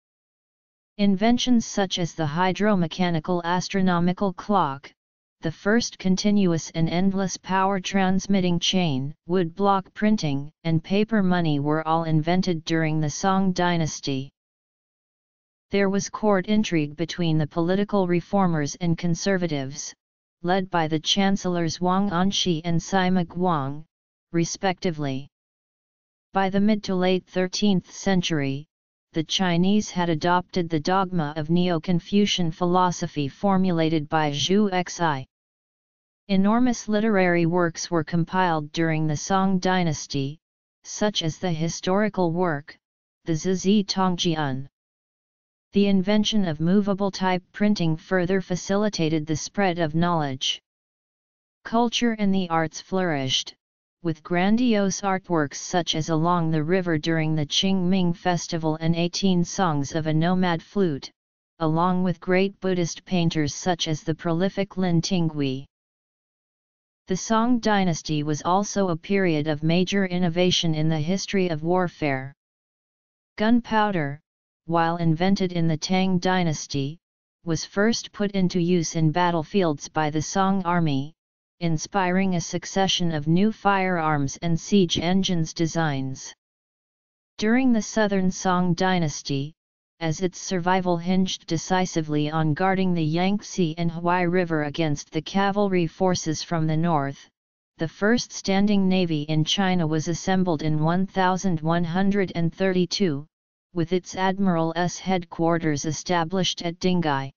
Inventions such as the hydromechanical astronomical clock, the first continuous and endless power transmitting chain, wood block printing, and paper money were all invented during the Song dynasty. There was court intrigue between the political reformers and conservatives, led by the chancellors Wang Anshi and Sima Guang, respectively. By the mid to late 13th century, the Chinese had adopted the dogma of Neo-Confucian philosophy formulated by Zhu Xi. Enormous literary works were compiled during the Song dynasty, such as the historical work, the Zizhi Tongjian. The invention of movable type printing further facilitated the spread of knowledge. Culture and the arts flourished, with grandiose artworks such as along the river during the Qingming festival and 18 songs of a nomad flute, along with great Buddhist painters such as the prolific Lin Tinggui. The Song dynasty was also a period of major innovation in the history of warfare. Gunpowder, while invented in the Tang dynasty, was first put into use in battlefields by the Song army, inspiring a succession of new firearms and siege engines designs. During the Southern Song dynasty, as its survival hinged decisively on guarding the Yangtze and Huai River against the cavalry forces from the north, the first standing navy in China was assembled in 1132, with its Admiral's headquarters established at Dinghai.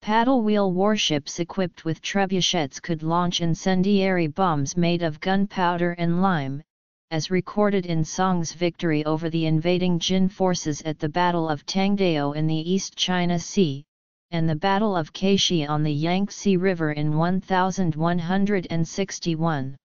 Paddle wheel warships equipped with trebuchets could launch incendiary bombs made of gunpowder and lime, as recorded in Song's victory over the invading Jin forces at the Battle of Tangdao in the East China Sea, and the Battle of Caishi on the Yangtze River in 1161.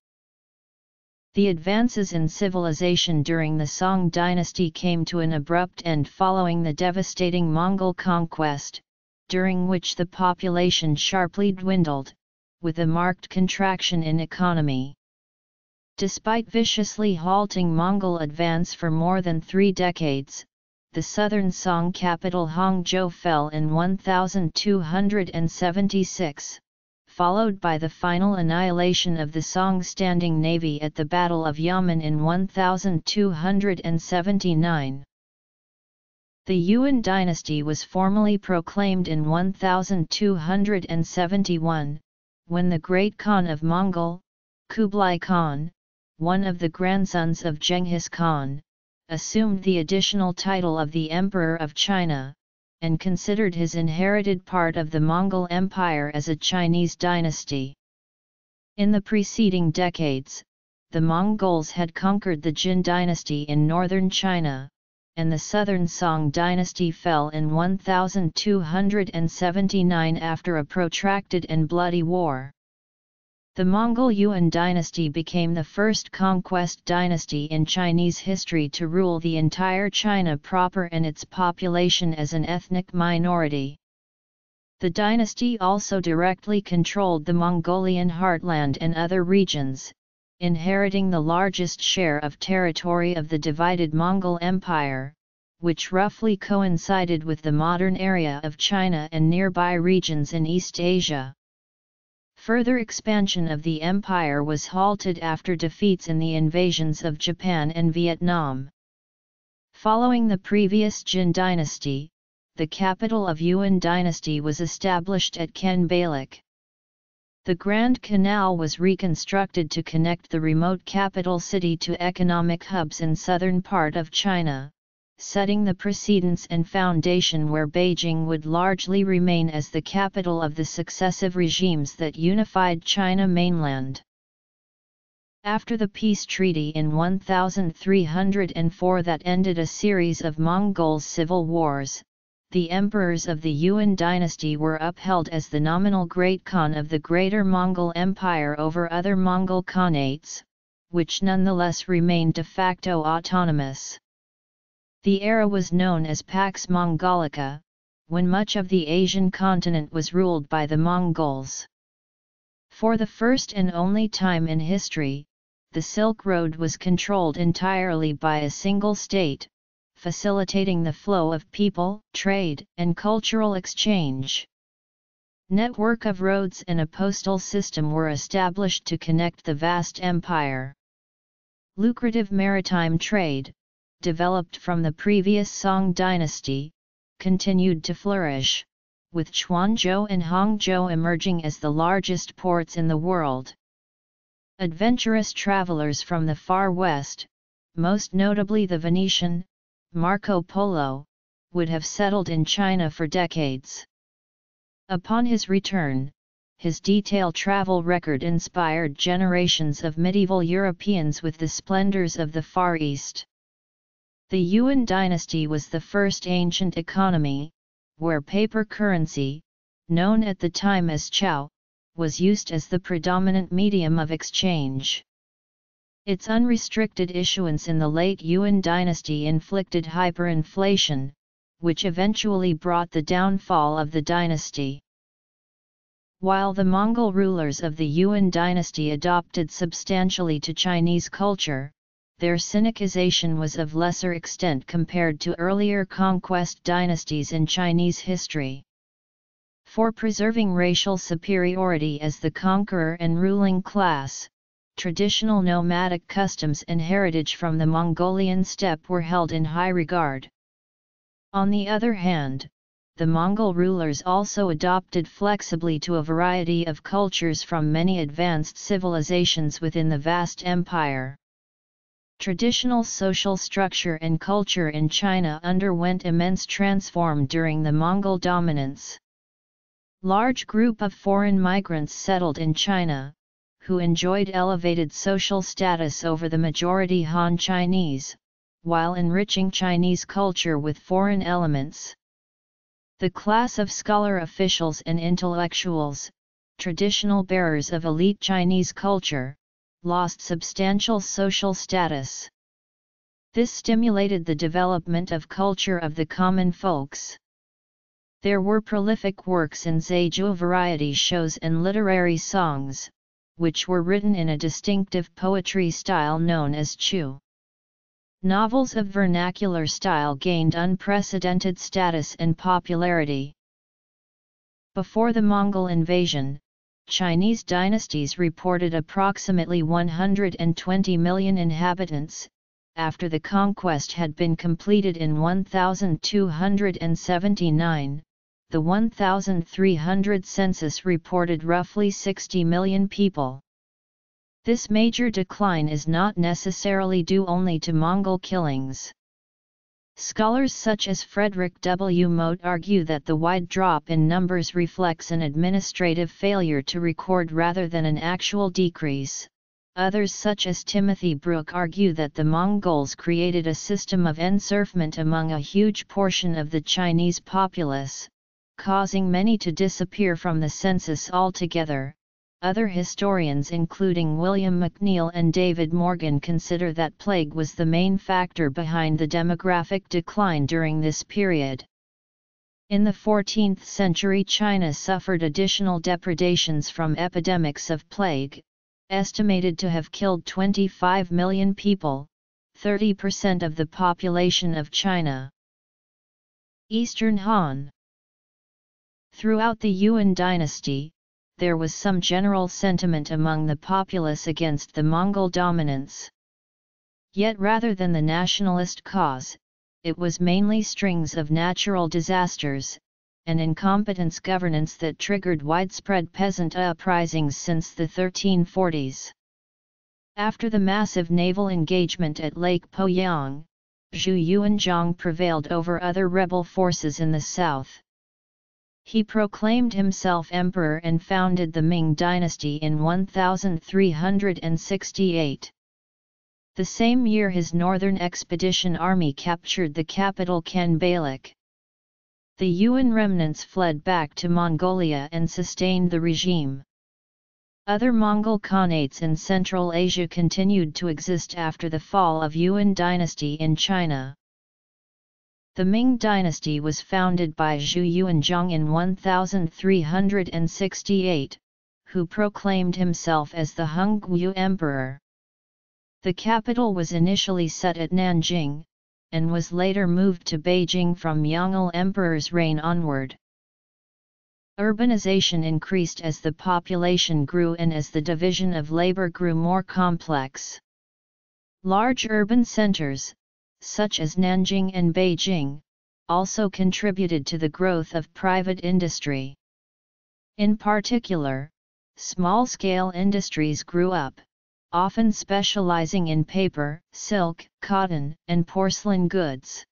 The advances in civilization during the Song dynasty came to an abrupt end following the devastating Mongol conquest, during which the population sharply dwindled, with a marked contraction in economy. Despite viciously halting Mongol advance for more than three decades, the southern Song capital Hangzhou fell in 1276, followed by the final annihilation of the Song standing navy at the Battle of Yamen in 1279. The Yuan dynasty was formally proclaimed in 1271, when the great Khan of Mongol, Kublai Khan, one of the grandsons of Genghis Khan, assumed the additional title of the Emperor of China, and considered his inherited part of the Mongol Empire as a Chinese dynasty. In the preceding decades, the Mongols had conquered the Jin dynasty in northern China, and the southern Song dynasty fell in 1279 after a protracted and bloody war. The Mongol Yuan dynasty became the first conquest dynasty in Chinese history to rule the entire China proper and its population as an ethnic minority. The dynasty also directly controlled the Mongolian heartland and other regions, inheriting the largest share of territory of the divided Mongol Empire, which roughly coincided with the modern area of China and nearby regions in East Asia. Further expansion of the empire was halted after defeats in the invasions of Japan and Vietnam. Following the previous Jin dynasty, the capital of Yuan dynasty was established at Khanbaliq. The Grand Canal was reconstructed to connect the remote capital city to economic hubs in southern part of China, setting the precedence and foundation where Beijing would largely remain as the capital of the successive regimes that unified China mainland. After the peace treaty in 1304 that ended a series of Mongol civil wars, the emperors of the Yuan dynasty were upheld as the nominal Great Khan of the Greater Mongol Empire over other Mongol Khanates, which nonetheless remained de facto autonomous. The era was known as Pax Mongolica, when much of the Asian continent was ruled by the Mongols. For the first and only time in history, the Silk Road was controlled entirely by a single state, facilitating the flow of people, trade, and cultural exchange. Network of roads and a postal system were established to connect the vast empire. Lucrative maritime trade, developed from the previous Song dynasty, continued to flourish, with Quanzhou and Hangzhou emerging as the largest ports in the world. Adventurous travelers from the far west, most notably the Venetian, Marco Polo, would have settled in China for decades. Upon his return, his detailed travel record inspired generations of medieval Europeans with the splendors of the Far East. The Yuan dynasty was the first ancient economy, where paper currency, known at the time as Chao, was used as the predominant medium of exchange. Its unrestricted issuance in the late Yuan dynasty inflicted hyperinflation, which eventually brought the downfall of the dynasty. While the Mongol rulers of the Yuan dynasty adopted substantially to Chinese culture, their Sinicization was of lesser extent compared to earlier conquest dynasties in Chinese history. For preserving racial superiority as the conqueror and ruling class, traditional nomadic customs and heritage from the Mongolian steppe were held in high regard. On the other hand, the Mongol rulers also adopted flexibly to a variety of cultures from many advanced civilizations within the vast empire. Traditional social structure and culture in China underwent immense transform during the Mongol dominance. Large group of foreign migrants settled in China, who enjoyed elevated social status over the majority Han Chinese, while enriching Chinese culture with foreign elements. The class of scholar officials and intellectuals, traditional bearers of elite Chinese culture, lost substantial social status. This stimulated the development of culture of the common folks. There were prolific works in Zaju variety shows and literary songs, which were written in a distinctive poetry style known as Qu. Novels of vernacular style gained unprecedented status and popularity. Before the Mongol invasion, Chinese dynasties reported approximately 120 million inhabitants, after the conquest had been completed in 1279, the 1300 census reported roughly 60 million people. This major decline is not necessarily due only to Mongol killings. Scholars such as Frederick W. Mote argue that the wide drop in numbers reflects an administrative failure to record rather than an actual decrease. Others such as Timothy Brook argue that the Mongols created a system of enserfment among a huge portion of the Chinese populace, causing many to disappear from the census altogether, other historians including William McNeill and David Morgan consider that plague was the main factor behind the demographic decline during this period. In the 14th century China suffered additional depredations from epidemics of plague, estimated to have killed 25 million people, 30% of the population of China. Eastern Han Throughout the Yuan dynasty, there was some general sentiment among the populace against the Mongol dominance. Yet rather than the nationalist cause, it was mainly strings of natural disasters, and incompetence governance that triggered widespread peasant uprisings since the 1340s. After the massive naval engagement at Lake Poyang, Zhu Yuanzhang prevailed over other rebel forces in the south. He proclaimed himself emperor and founded the Ming dynasty in 1368. The same year his northern expedition army captured the capital Khanbaliq. The Yuan remnants fled back to Mongolia and sustained the regime. Other Mongol Khanates in Central Asia continued to exist after the fall of Yuan dynasty in China. The Ming dynasty was founded by Zhu Yuanzhang in 1368, who proclaimed himself as the Hongwu Emperor. The capital was initially set at Nanjing, and was later moved to Beijing from Yongle Emperor's reign onward. Urbanization increased as the population grew and as the division of labor grew more complex. Large urban centers, such as Nanjing and Beijing, also contributed to the growth of private industry. In particular, small-scale industries grew up, often specializing in paper, silk, cotton, and porcelain goods.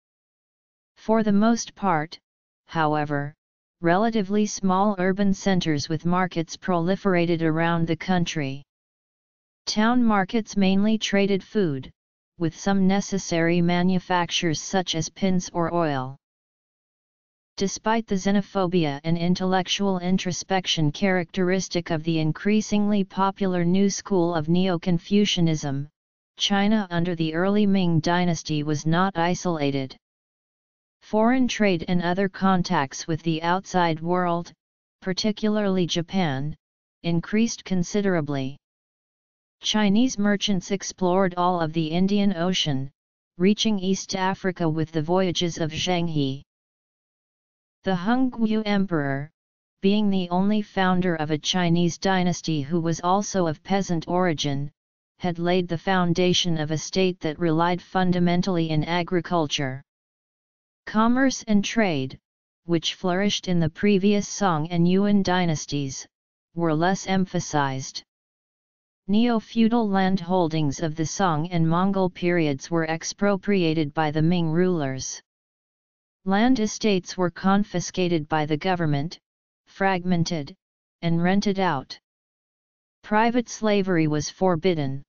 For the most part, however, relatively small urban centers with markets proliferated around the country. Town markets mainly traded food, with some necessary manufactures such as pins or oil. Despite the xenophobia and intellectual introspection characteristic of the increasingly popular new school of Neo-Confucianism, China under the early Ming dynasty was not isolated. Foreign trade and other contacts with the outside world, particularly Japan, increased considerably. Chinese merchants explored all of the Indian Ocean, reaching East Africa with the voyages of Zheng He. The Hongwu Emperor, being the only founder of a Chinese dynasty who was also of peasant origin, had laid the foundation of a state that relied fundamentally in agriculture. Commerce and trade, which flourished in the previous Song and Yuan dynasties, were less emphasized. Neo-feudal land holdings of the Song and Mongol periods were expropriated by the Ming rulers. Land estates were confiscated by the government, fragmented, and rented out. Private slavery was forbidden.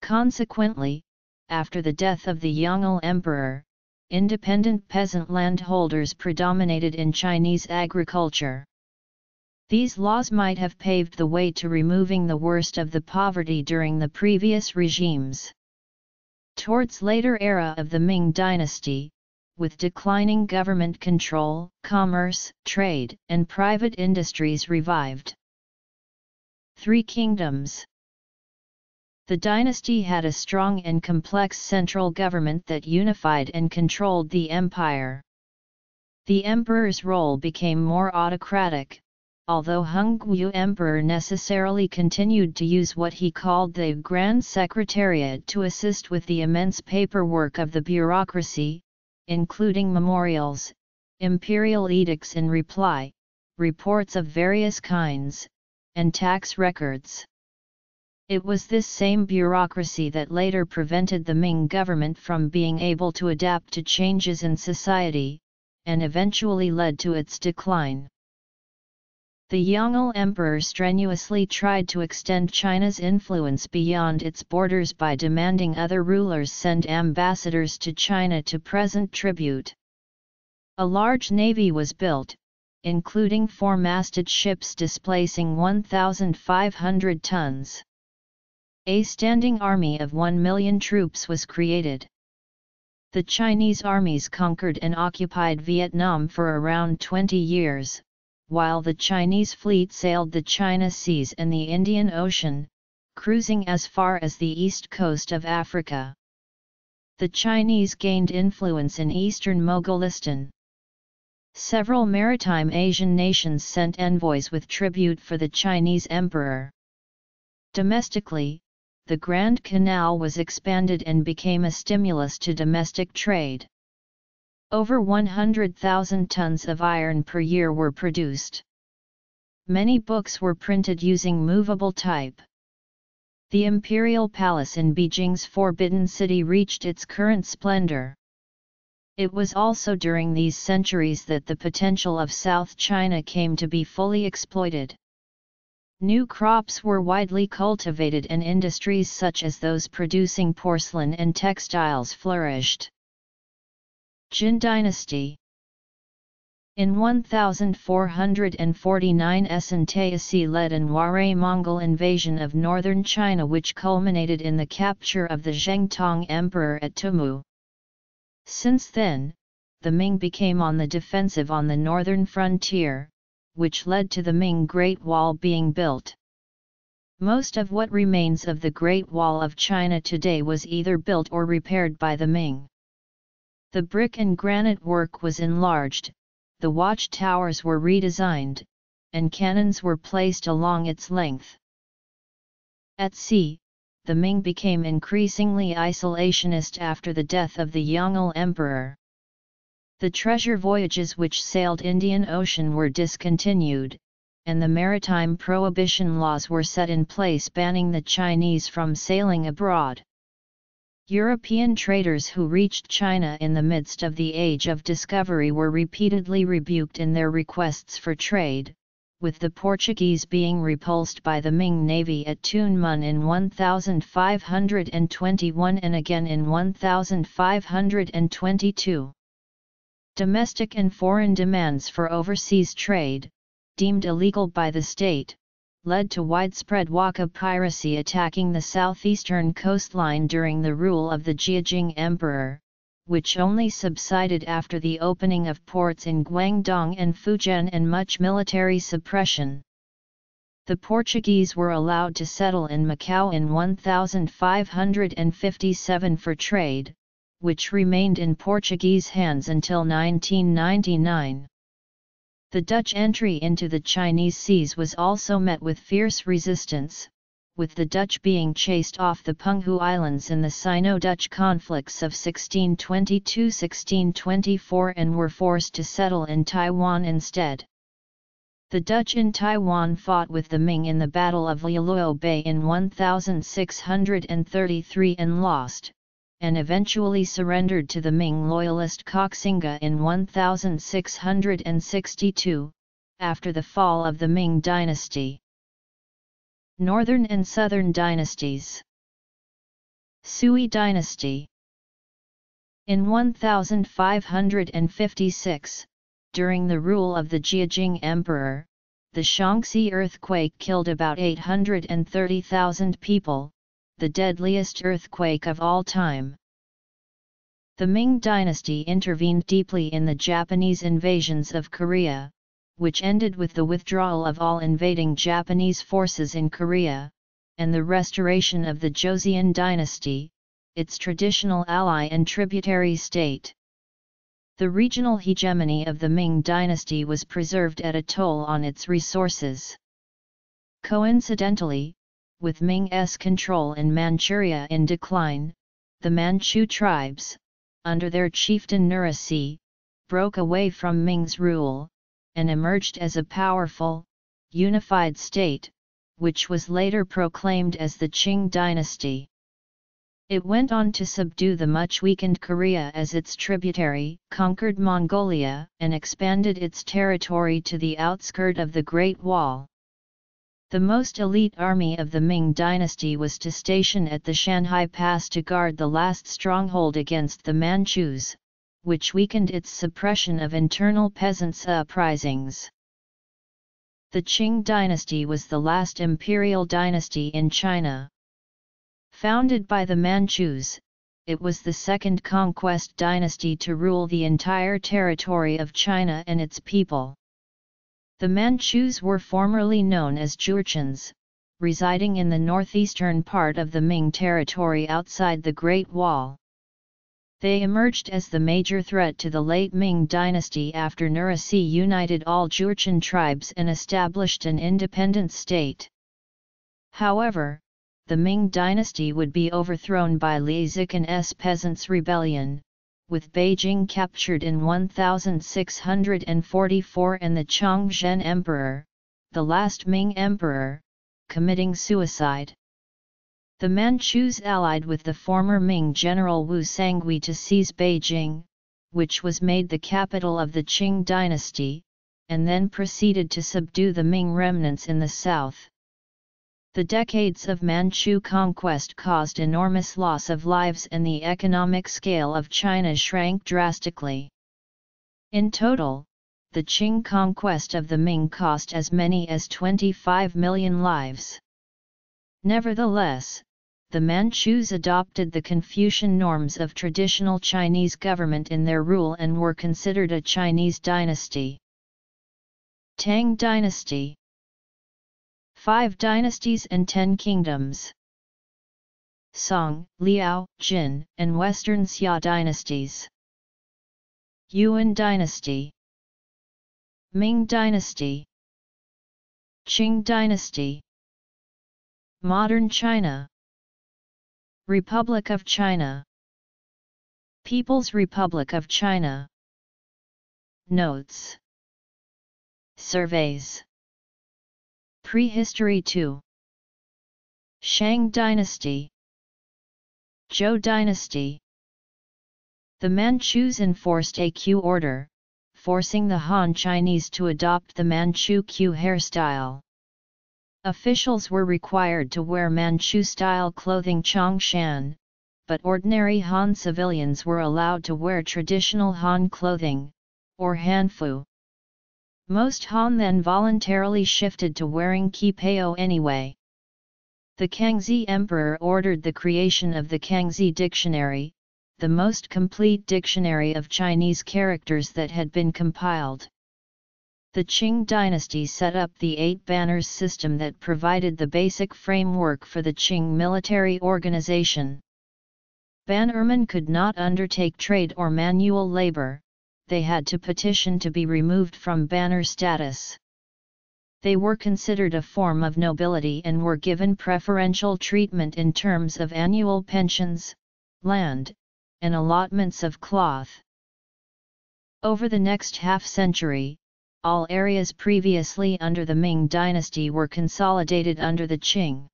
Consequently, after the death of the Yongle Emperor, independent peasant landholders predominated in Chinese agriculture. These laws might have paved the way to removing the worst of the poverty during the previous regimes. Towards later era of the Ming dynasty, with declining government control, commerce, trade, and private industries revived. Three Kingdoms the dynasty had a strong and complex central government that unified and controlled the empire. The emperor's role became more autocratic, although Hongwu Emperor necessarily continued to use what he called the Grand Secretariat to assist with the immense paperwork of the bureaucracy, including memorials, imperial edicts in reply, reports of various kinds, and tax records. It was this same bureaucracy that later prevented the Ming government from being able to adapt to changes in society, and eventually led to its decline. The Yongle Emperor strenuously tried to extend China's influence beyond its borders by demanding other rulers send ambassadors to China to present tribute. A large navy was built, including four-masted ships displacing 1,500 tons. A standing army of 1 million troops was created. The Chinese armies conquered and occupied Vietnam for around 20 years, while the Chinese fleet sailed the China Seas and the Indian Ocean, cruising as far as the east coast of Africa. The Chinese gained influence in eastern Mongolistan. Several maritime Asian nations sent envoys with tribute for the Chinese emperor. Domestically, the Grand Canal was expanded and became a stimulus to domestic trade. Over 100,000 tons of iron per year were produced. Many books were printed using movable type. The imperial palace in Beijing's Forbidden City reached its current splendor. It was also during these centuries that the potential of South China came to be fully exploited. New crops were widely cultivated and industries such as those producing porcelain and textiles flourished. Jin Dynasty In 1449 Esen Taishi led an Oirat Mongol invasion of northern China which culminated in the capture of the Zhengtong Emperor at Tumu. Since then, the Ming became on the defensive on the northern frontier, which led to the Ming Great Wall being built. Most of what remains of the Great Wall of China today was either built or repaired by the Ming. The brick and granite work was enlarged, the watch towers were redesigned, and cannons were placed along its length. At sea, the Ming became increasingly isolationist after the death of the Yongle Emperor. The treasure voyages which sailed Indian Ocean were discontinued, and the maritime prohibition laws were set in place banning the Chinese from sailing abroad. European traders who reached China in the midst of the Age of Discovery were repeatedly rebuked in their requests for trade, with the Portuguese being repulsed by the Ming Navy at Tuen Mun in 1521 and again in 1522. Domestic and foreign demands for overseas trade, deemed illegal by the state, led to widespread wokou piracy attacking the southeastern coastline during the rule of the Jiajing Emperor, which only subsided after the opening of ports in Guangdong and Fujian and much military suppression. The Portuguese were allowed to settle in Macau in 1557 for trade, which remained in Portuguese hands until 1999. The Dutch entry into the Chinese seas was also met with fierce resistance, with the Dutch being chased off the Penghu Islands in the Sino-Dutch conflicts of 1622–1624 and were forced to settle in Taiwan instead. The Dutch in Taiwan fought with the Ming in the Battle of Liuluo Bay in 1633 and lost, and eventually surrendered to the Ming loyalist Koxinga in 1662, after the fall of the Ming dynasty. Northern and Southern dynasties Sui dynasty In 1556, during the rule of the Jiajing Emperor, the Shaanxi earthquake killed about 830,000 people, the deadliest earthquake of all time. The Ming dynasty intervened deeply in the Japanese invasions of Korea, which ended with the withdrawal of all invading Japanese forces in Korea, and the restoration of the Joseon dynasty, its traditional ally and tributary state. The regional hegemony of the Ming dynasty was preserved at a toll on its resources. Coincidentally, with Ming's control in Manchuria in decline, the Manchu tribes, under their chieftain Nurhaci, broke away from Ming's rule, and emerged as a powerful, unified state, which was later proclaimed as the Qing dynasty. It went on to subdue the much weakened Korea as its tributary, conquered Mongolia, and expanded its territory to the outskirt of the Great Wall. The most elite army of the Ming dynasty was to station at the Shanhai Pass to guard the last stronghold against the Manchus, which weakened its suppression of internal peasants' uprisings. The Qing dynasty was the last imperial dynasty in China. Founded by the Manchus, it was the second conquest dynasty to rule the entire territory of China and its people. The Manchus were formerly known as Jurchens, residing in the northeastern part of the Ming territory outside the Great Wall. They emerged as the major threat to the late Ming dynasty after Nurhaci united all Jurchen tribes and established an independent state. However, the Ming dynasty would be overthrown by Li Zicheng's peasants' rebellion, with Beijing captured in 1644 and the Chongzhen Emperor, the last Ming Emperor, committing suicide. The Manchus allied with the former Ming general Wu Sangui to seize Beijing, which was made the capital of the Qing dynasty, and then proceeded to subdue the Ming remnants in the south. The decades of Manchu conquest caused enormous loss of lives and the economic scale of China shrank drastically. In total, the Qing conquest of the Ming cost as many as 25 million lives. Nevertheless, the Manchus adopted the Confucian norms of traditional Chinese government in their rule and were considered a Chinese dynasty. Tang Dynasty Five Dynasties and Ten Kingdoms. Song, Liao, Jin, and Western Xia Dynasties. Yuan Dynasty. Ming Dynasty. Qing Dynasty. Modern China. Republic of China. People's Republic of China. Notes. Surveys Prehistory 2 Shang Dynasty Zhou Dynasty The Manchus enforced a queue order, forcing the Han Chinese to adopt the Manchu queue hairstyle. Officials were required to wear Manchu-style clothing Changshan, but ordinary Han civilians were allowed to wear traditional Han clothing, or Hanfu. Most Han then voluntarily shifted to wearing qipao anyway. The Kangxi Emperor ordered the creation of the Kangxi Dictionary, the most complete dictionary of Chinese characters that had been compiled. The Qing dynasty set up the Eight Banners system that provided the basic framework for the Qing military organization. Bannermen could not undertake trade or manual labor, they had to petition to be removed from banner status. They were considered a form of nobility and were given preferential treatment in terms of annual pensions, land, and allotments of cloth. Over the next half-century, all areas previously under the Ming dynasty were consolidated under the Qing.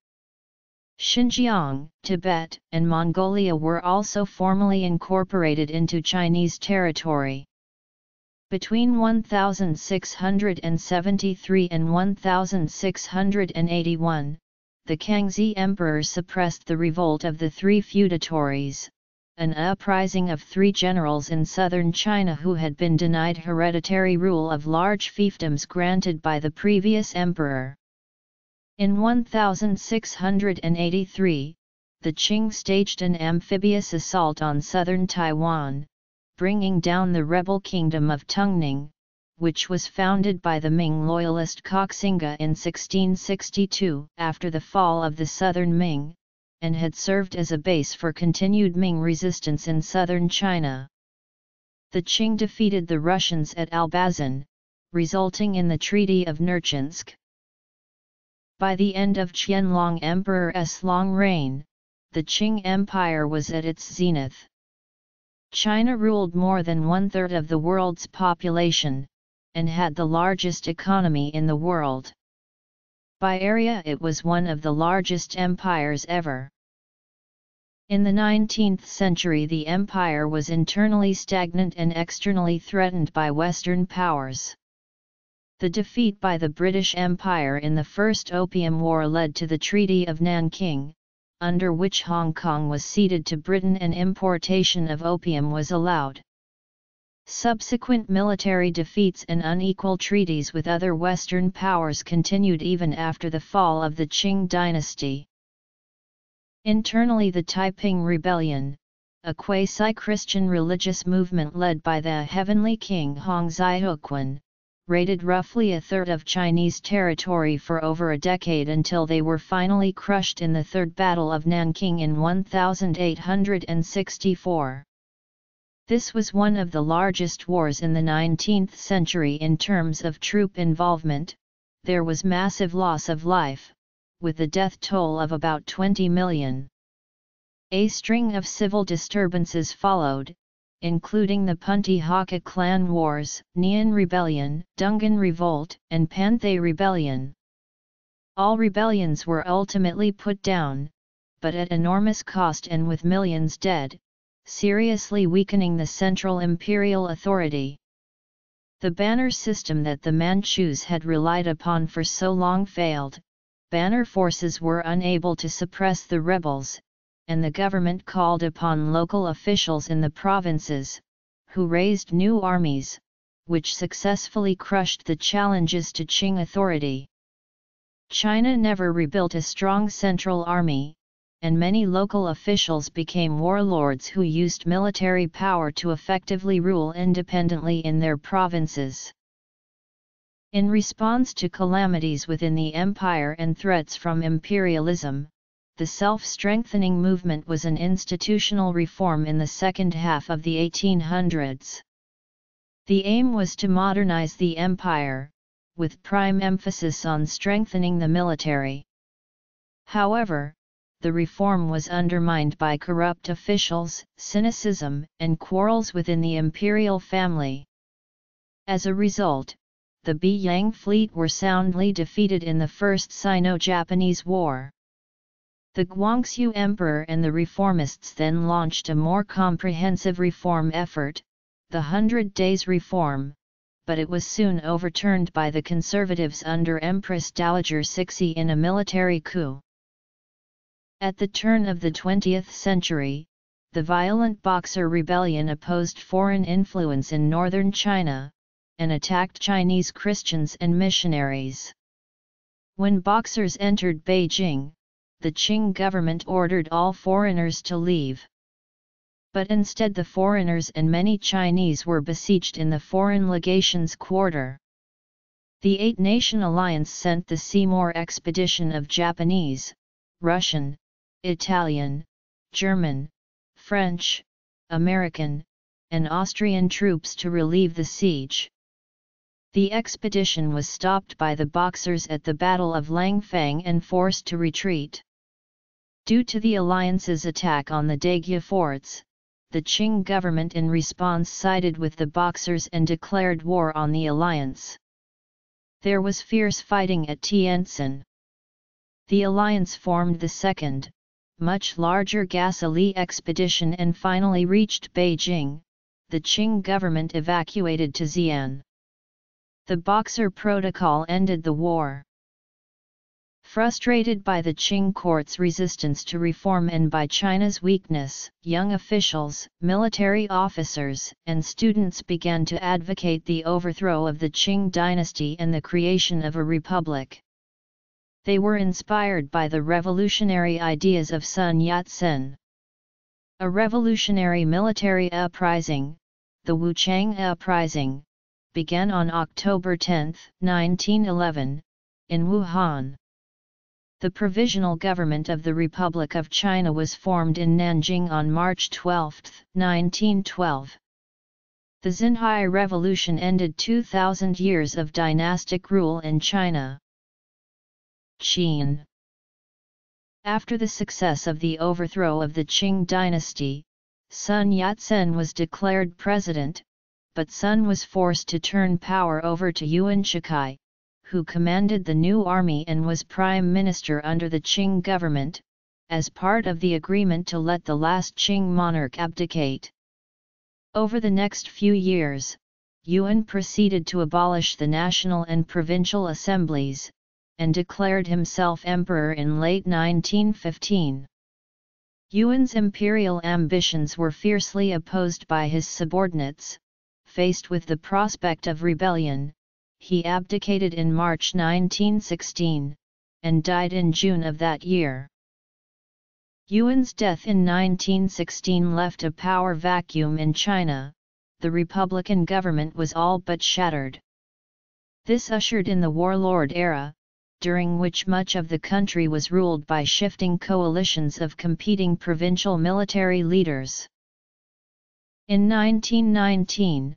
Xinjiang, Tibet, and Mongolia were also formally incorporated into Chinese territory. Between 1673 and 1681, the Kangxi Emperor suppressed the revolt of the three feudatories, an uprising of three generals in southern China who had been denied hereditary rule of large fiefdoms granted by the previous emperor. In 1683, the Qing staged an amphibious assault on southern Taiwan, bringing down the rebel kingdom of Tungning, which was founded by the Ming loyalist Koxinga in 1662 after the fall of the southern Ming, and had served as a base for continued Ming resistance in southern China. The Qing defeated the Russians at Albazin, resulting in the Treaty of Nerchinsk. By the end of Qianlong Emperor's long reign, the Qing Empire was at its zenith. China ruled more than one-third of the world's population, and had the largest economy in the world. By area it was one of the largest empires ever. In the 19th century the empire was internally stagnant and externally threatened by Western powers. The defeat by the British Empire in the First Opium War led to the Treaty of Nanking, under which Hong Kong was ceded to Britain and importation of opium was allowed. Subsequent military defeats and unequal treaties with other Western powers continued even after the fall of the Qing dynasty. Internally the Taiping Rebellion, a quasi-Christian religious movement led by the Heavenly King Hong Xiuquan, raided roughly a third of Chinese territory for over a decade until they were finally crushed in the Third Battle of Nanking in 1864. This was one of the largest wars in the 19th century in terms of troop involvement, there was massive loss of life, with a death toll of about 20 million. A string of civil disturbances followed, including the Punti Hakka clan wars, Nian Rebellion, Dungan Revolt, and Panthay Rebellion. All rebellions were ultimately put down, but at enormous cost and with millions dead, seriously weakening the central imperial authority. The banner system that the Manchus had relied upon for so long failed, banner forces were unable to suppress the rebels, and the government called upon local officials in the provinces, who raised new armies, which successfully crushed the challenges to Qing authority. China never rebuilt a strong central army, and many local officials became warlords who used military power to effectively rule independently in their provinces. In response to calamities within the empire and threats from imperialism, the self-strengthening movement was an institutional reform in the second half of the 1800s. The aim was to modernize the empire, with prime emphasis on strengthening the military. However, the reform was undermined by corrupt officials, cynicism, and quarrels within the imperial family. As a result, the Beiyang fleet were soundly defeated in the First Sino-Japanese War. The Guangxu Emperor and the reformists then launched a more comprehensive reform effort, the Hundred Days Reform, but it was soon overturned by the conservatives under Empress Dowager Cixi in a military coup. At the turn of the 20th century, the violent Boxer Rebellion opposed foreign influence in northern China, and attacked Chinese Christians and missionaries. When Boxers entered Beijing, the Qing government ordered all foreigners to leave. But instead the foreigners and many Chinese were besieged in the foreign legation's quarter. The Eight-Nation Alliance sent the Seymour expedition of Japanese, Russian, Italian, German, French, American, and Austrian troops to relieve the siege. The expedition was stopped by the Boxers at the Battle of Langfang and forced to retreat. Due to the alliance's attack on the Dagu forts, the Qing government in response sided with the Boxers and declared war on the alliance. There was fierce fighting at Tientsin. The alliance formed the second, much larger Gaselee expedition and finally reached Beijing, the Qing government evacuated to Xi'an. The Boxer Protocol ended the war. Frustrated by the Qing court's resistance to reform and by China's weakness, young officials, military officers, and students began to advocate the overthrow of the Qing dynasty and the creation of a republic. They were inspired by the revolutionary ideas of Sun Yat-sen. A revolutionary military uprising, the Wuchang Uprising, began on October 10, 1911, in Wuhan. The Provisional Government of the Republic of China was formed in Nanjing on March 12, 1912. The Xinhai Revolution ended 2,000 years of dynastic rule in China. Qin After the success of the overthrow of the Qing dynasty, Sun Yat-sen was declared president, but Sun was forced to turn power over to Yuan Shikai, who commanded the new army and was prime minister under the Qing government, as part of the agreement to let the last Qing monarch abdicate. Over the next few years, Yuan proceeded to abolish the national and provincial assemblies, and declared himself emperor in late 1915. Yuan's imperial ambitions were fiercely opposed by his subordinates, faced with the prospect of rebellion, he abdicated in March 1916, and died in June of that year. Yuan's death in 1916 left a power vacuum in China, the Republican government was all but shattered. This ushered in the warlord era, during which much of the country was ruled by shifting coalitions of competing provincial military leaders. In 1919,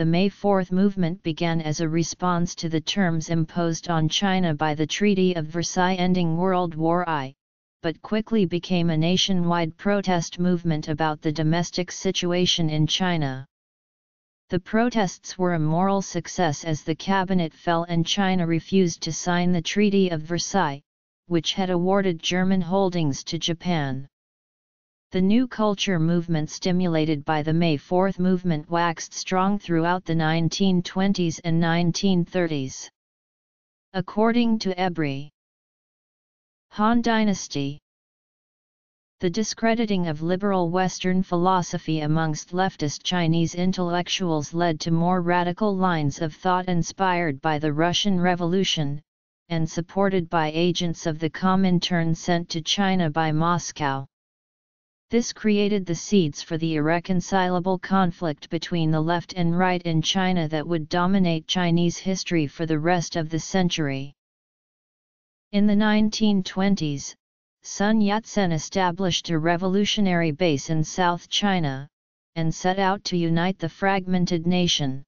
the May 4 movement began as a response to the terms imposed on China by the Treaty of Versailles ending World War I, but quickly became a nationwide protest movement about the domestic situation in China. The protests were a moral success as the cabinet fell and China refused to sign the Treaty of Versailles, which had awarded German holdings to Japan. The new culture movement stimulated by the May 4th movement waxed strong throughout the 1920s and 1930s. According to Ebrey, Han Dynasty The discrediting of liberal Western philosophy amongst leftist Chinese intellectuals led to more radical lines of thought inspired by the Russian Revolution, and supported by agents of the Comintern sent to China by Moscow. This created the seeds for the irreconcilable conflict between the left and right in China that would dominate Chinese history for the rest of the century. In the 1920s, Sun Yat-sen established a revolutionary base in South China, and set out to unite the fragmented nation.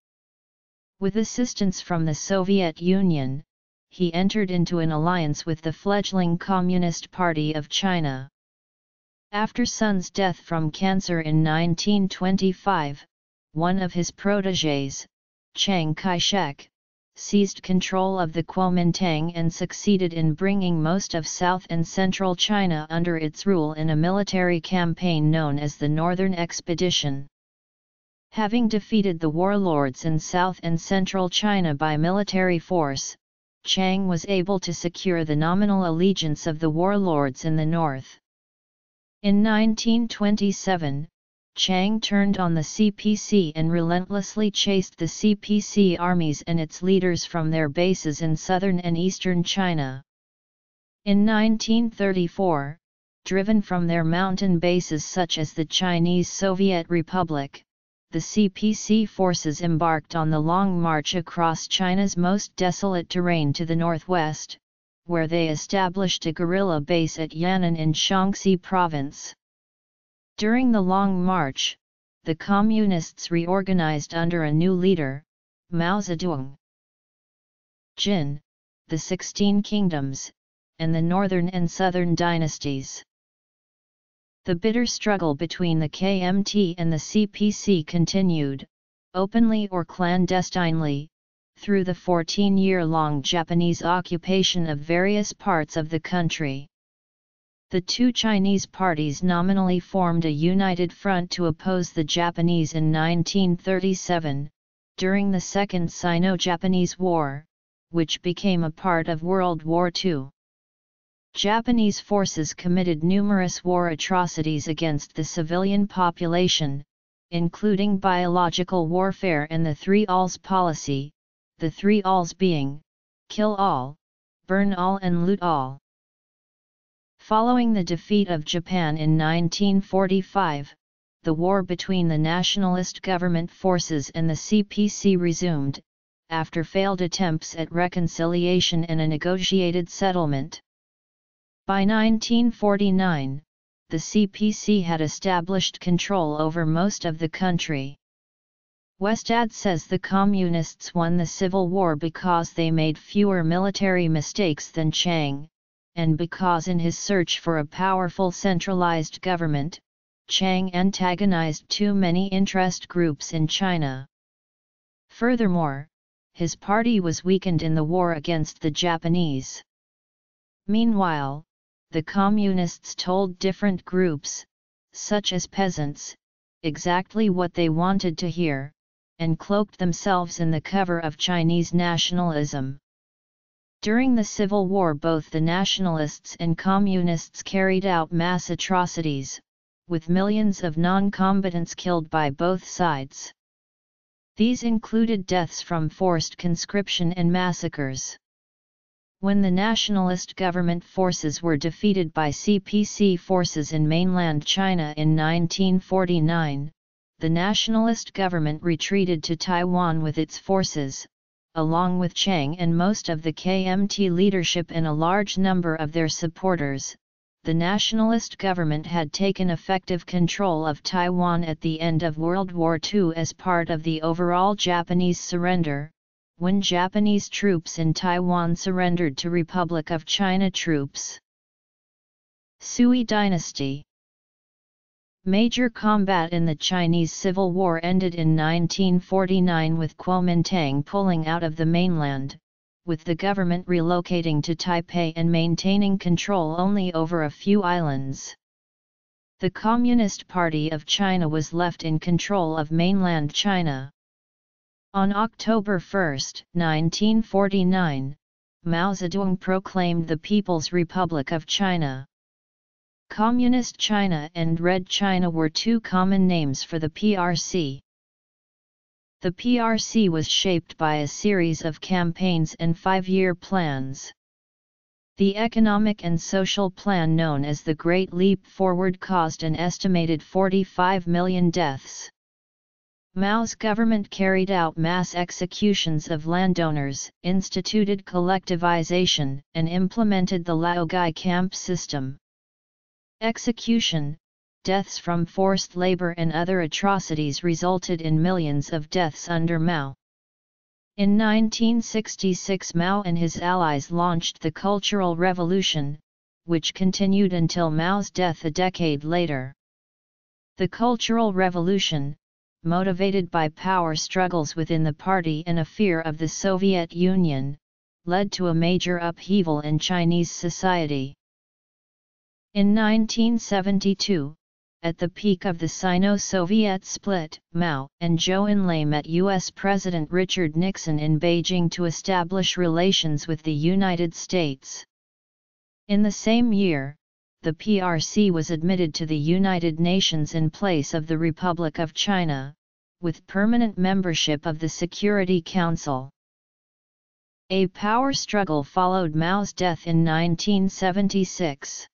With assistance from the Soviet Union, he entered into an alliance with the fledgling Communist Party of China. After Sun's death from cancer in 1925, one of his protégés, Chiang Kai-shek, seized control of the Kuomintang and succeeded in bringing most of south and central China under its rule in a military campaign known as the Northern Expedition. Having defeated the warlords in south and central China by military force, Chiang was able to secure the nominal allegiance of the warlords in the north. In 1927, Chiang turned on the CPC and relentlessly chased the CPC armies and its leaders from their bases in southern and eastern China. In 1934, driven from their mountain bases such as the Chinese Soviet Republic, the CPC forces embarked on the long march across China's most desolate terrain to the northwest, where they established a guerrilla base at Yan'an in Shaanxi province. During the Long March, the Communists reorganized under a new leader, Mao Zedong. Jin, the Sixteen Kingdoms, and the Northern and Southern dynasties. The bitter struggle between the KMT and the CPC continued, openly or clandestinely, through the 14-year-long Japanese occupation of various parts of the country. The two Chinese parties nominally formed a united front to oppose the Japanese in 1937, during the Second Sino-Japanese War, which became a part of World War II. Japanese forces committed numerous war atrocities against the civilian population, including biological warfare and the Three Alls policy, the three alls being, kill all, burn all and loot all. Following the defeat of Japan in 1945, the war between the nationalist government forces and the CPC resumed, after failed attempts at reconciliation and a negotiated settlement. By 1949, the CPC had established control over most of the country. Westad says the Communists won the Civil War because they made fewer military mistakes than Chiang, and because in his search for a powerful centralized government, Chiang antagonized too many interest groups in China. Furthermore, his party was weakened in the war against the Japanese. Meanwhile, the Communists told different groups, such as peasants, exactly what they wanted to hear, and cloaked themselves in the cover of Chinese nationalism. During the Civil War both the nationalists and communists carried out mass atrocities, with millions of non-combatants killed by both sides. These included deaths from forced conscription and massacres. When the nationalist government forces were defeated by CPC forces in mainland China in 1949, the nationalist government retreated to Taiwan with its forces, along with Chiang and most of the KMT leadership and a large number of their supporters, the nationalist government had taken effective control of Taiwan at the end of World War II as part of the overall Japanese surrender, when Japanese troops in Taiwan surrendered to Republic of China troops. Sui Dynasty Major combat in the Chinese Civil War ended in 1949 with Kuomintang pulling out of the mainland, with the government relocating to Taipei and maintaining control only over a few islands. The Communist Party of China was left in control of mainland China. On October 1, 1949, Mao Zedong proclaimed the People's Republic of China. Communist China and Red China were two common names for the PRC. The PRC was shaped by a series of campaigns and five-year plans. The economic and social plan known as the Great Leap Forward caused an estimated 45 million deaths. Mao's government carried out mass executions of landowners, instituted collectivization, and implemented the Laogai camp system. Execution, deaths from forced labor and other atrocities resulted in millions of deaths under Mao. In 1966 Mao and his allies launched the Cultural Revolution, which continued until Mao's death a decade later. The Cultural Revolution, motivated by power struggles within the party and a fear of the Soviet Union, led to a major upheaval in Chinese society. In 1972, at the peak of the Sino-Soviet split, Mao and Zhou Enlai met U.S. President Richard Nixon in Beijing to establish relations with the United States. In the same year, the PRC was admitted to the United Nations in place of the Republic of China, with permanent membership of the Security Council. A power struggle followed Mao's death in 1976.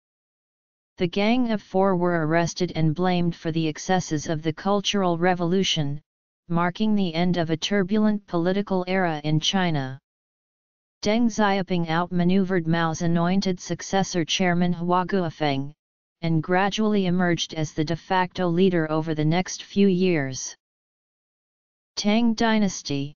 The Gang of Four were arrested and blamed for the excesses of the Cultural Revolution, marking the end of a turbulent political era in China. Deng Xiaoping outmaneuvered Mao's anointed successor Chairman Hua Guofeng, and gradually emerged as the de facto leader over the next few years. Tang Dynasty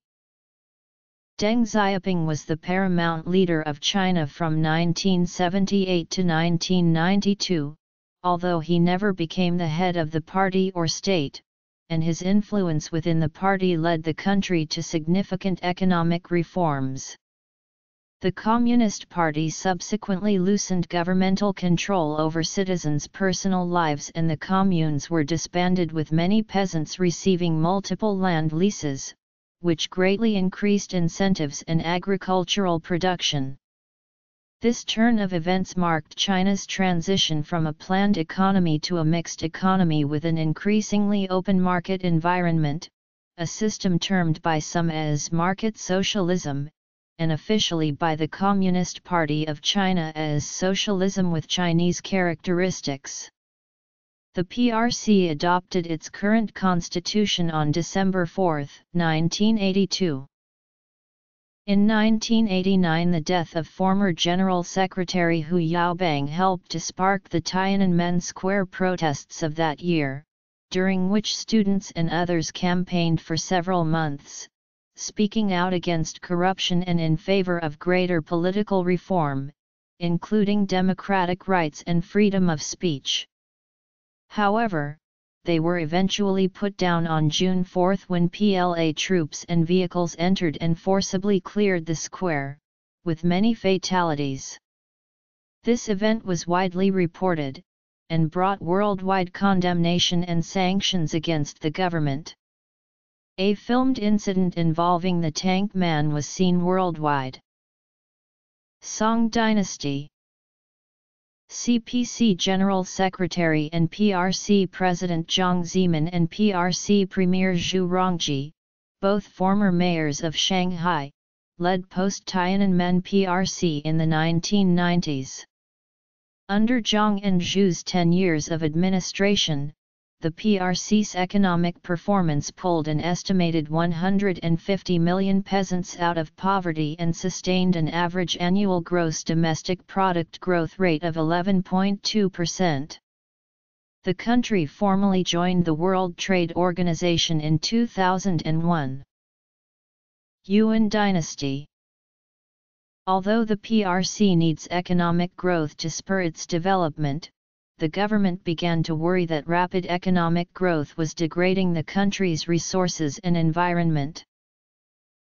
Deng Xiaoping was the paramount leader of China from 1978 to 1992, although he never became the head of the party or state, and his influence within the party led the country to significant economic reforms. The Communist Party subsequently loosened governmental control over citizens' personal lives and the communes were disbanded with many peasants receiving multiple land leases, which greatly increased incentives and agricultural production. This turn of events marked China's transition from a planned economy to a mixed economy with an increasingly open market environment, a system termed by some as market socialism, and officially by the Communist Party of China as socialism with Chinese characteristics. The PRC adopted its current constitution on December 4, 1982. In 1989 the death of former General Secretary Hu Yaobang helped to spark the Tiananmen Square protests of that year, during which students and others campaigned for several months, speaking out against corruption and in favor of greater political reform, including democratic rights and freedom of speech. However, they were eventually put down on June 4 when PLA troops and vehicles entered and forcibly cleared the square, with many fatalities. This event was widely reported, and brought worldwide condemnation and sanctions against the government. A filmed incident involving the tank man was seen worldwide. Song Dynasty CPC General Secretary and PRC President Jiang Zemin and PRC Premier Zhu Rongji, both former mayors of Shanghai, led post-Tiananmen PRC in the 1990s. Under Jiang and Zhu's 10 years of administration, the PRC's economic performance pulled an estimated 150 million peasants out of poverty and sustained an average annual gross domestic product growth rate of 11.2%. The country formally joined the World Trade Organization in 2001. Yuan Dynasty Although the PRC needs economic growth to spur its development, the government began to worry that rapid economic growth was degrading the country's resources and environment.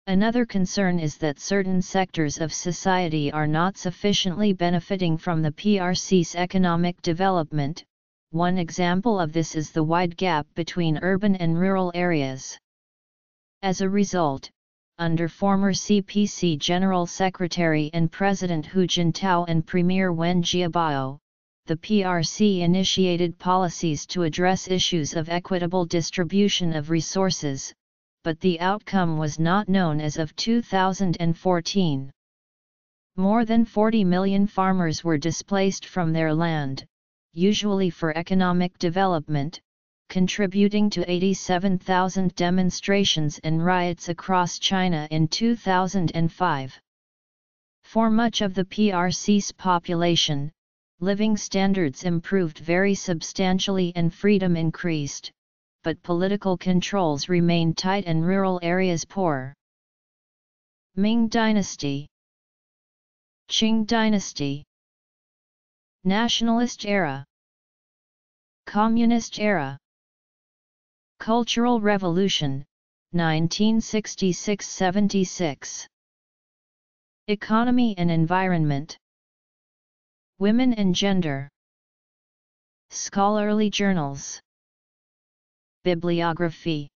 Another concern is that certain sectors of society are not sufficiently benefiting from the PRC's economic development. One example of this is the wide gap between urban and rural areas. As a result, under former CPC General Secretary and President Hu Jintao and Premier Wen Jiabao, the PRC initiated policies to address issues of equitable distribution of resources, but the outcome was not known as of 2014. More than 40 million farmers were displaced from their land, usually for economic development, contributing to 87,000 demonstrations and riots across China in 2005. For much of the PRC's population, living standards improved very substantially and freedom increased, but political controls remained tight and rural areas poor. Ming Dynasty Qing Dynasty Nationalist Era Communist Era Cultural Revolution, 1966–76 Economy and Environment Women and Gender. Scholarly Journals. Bibliography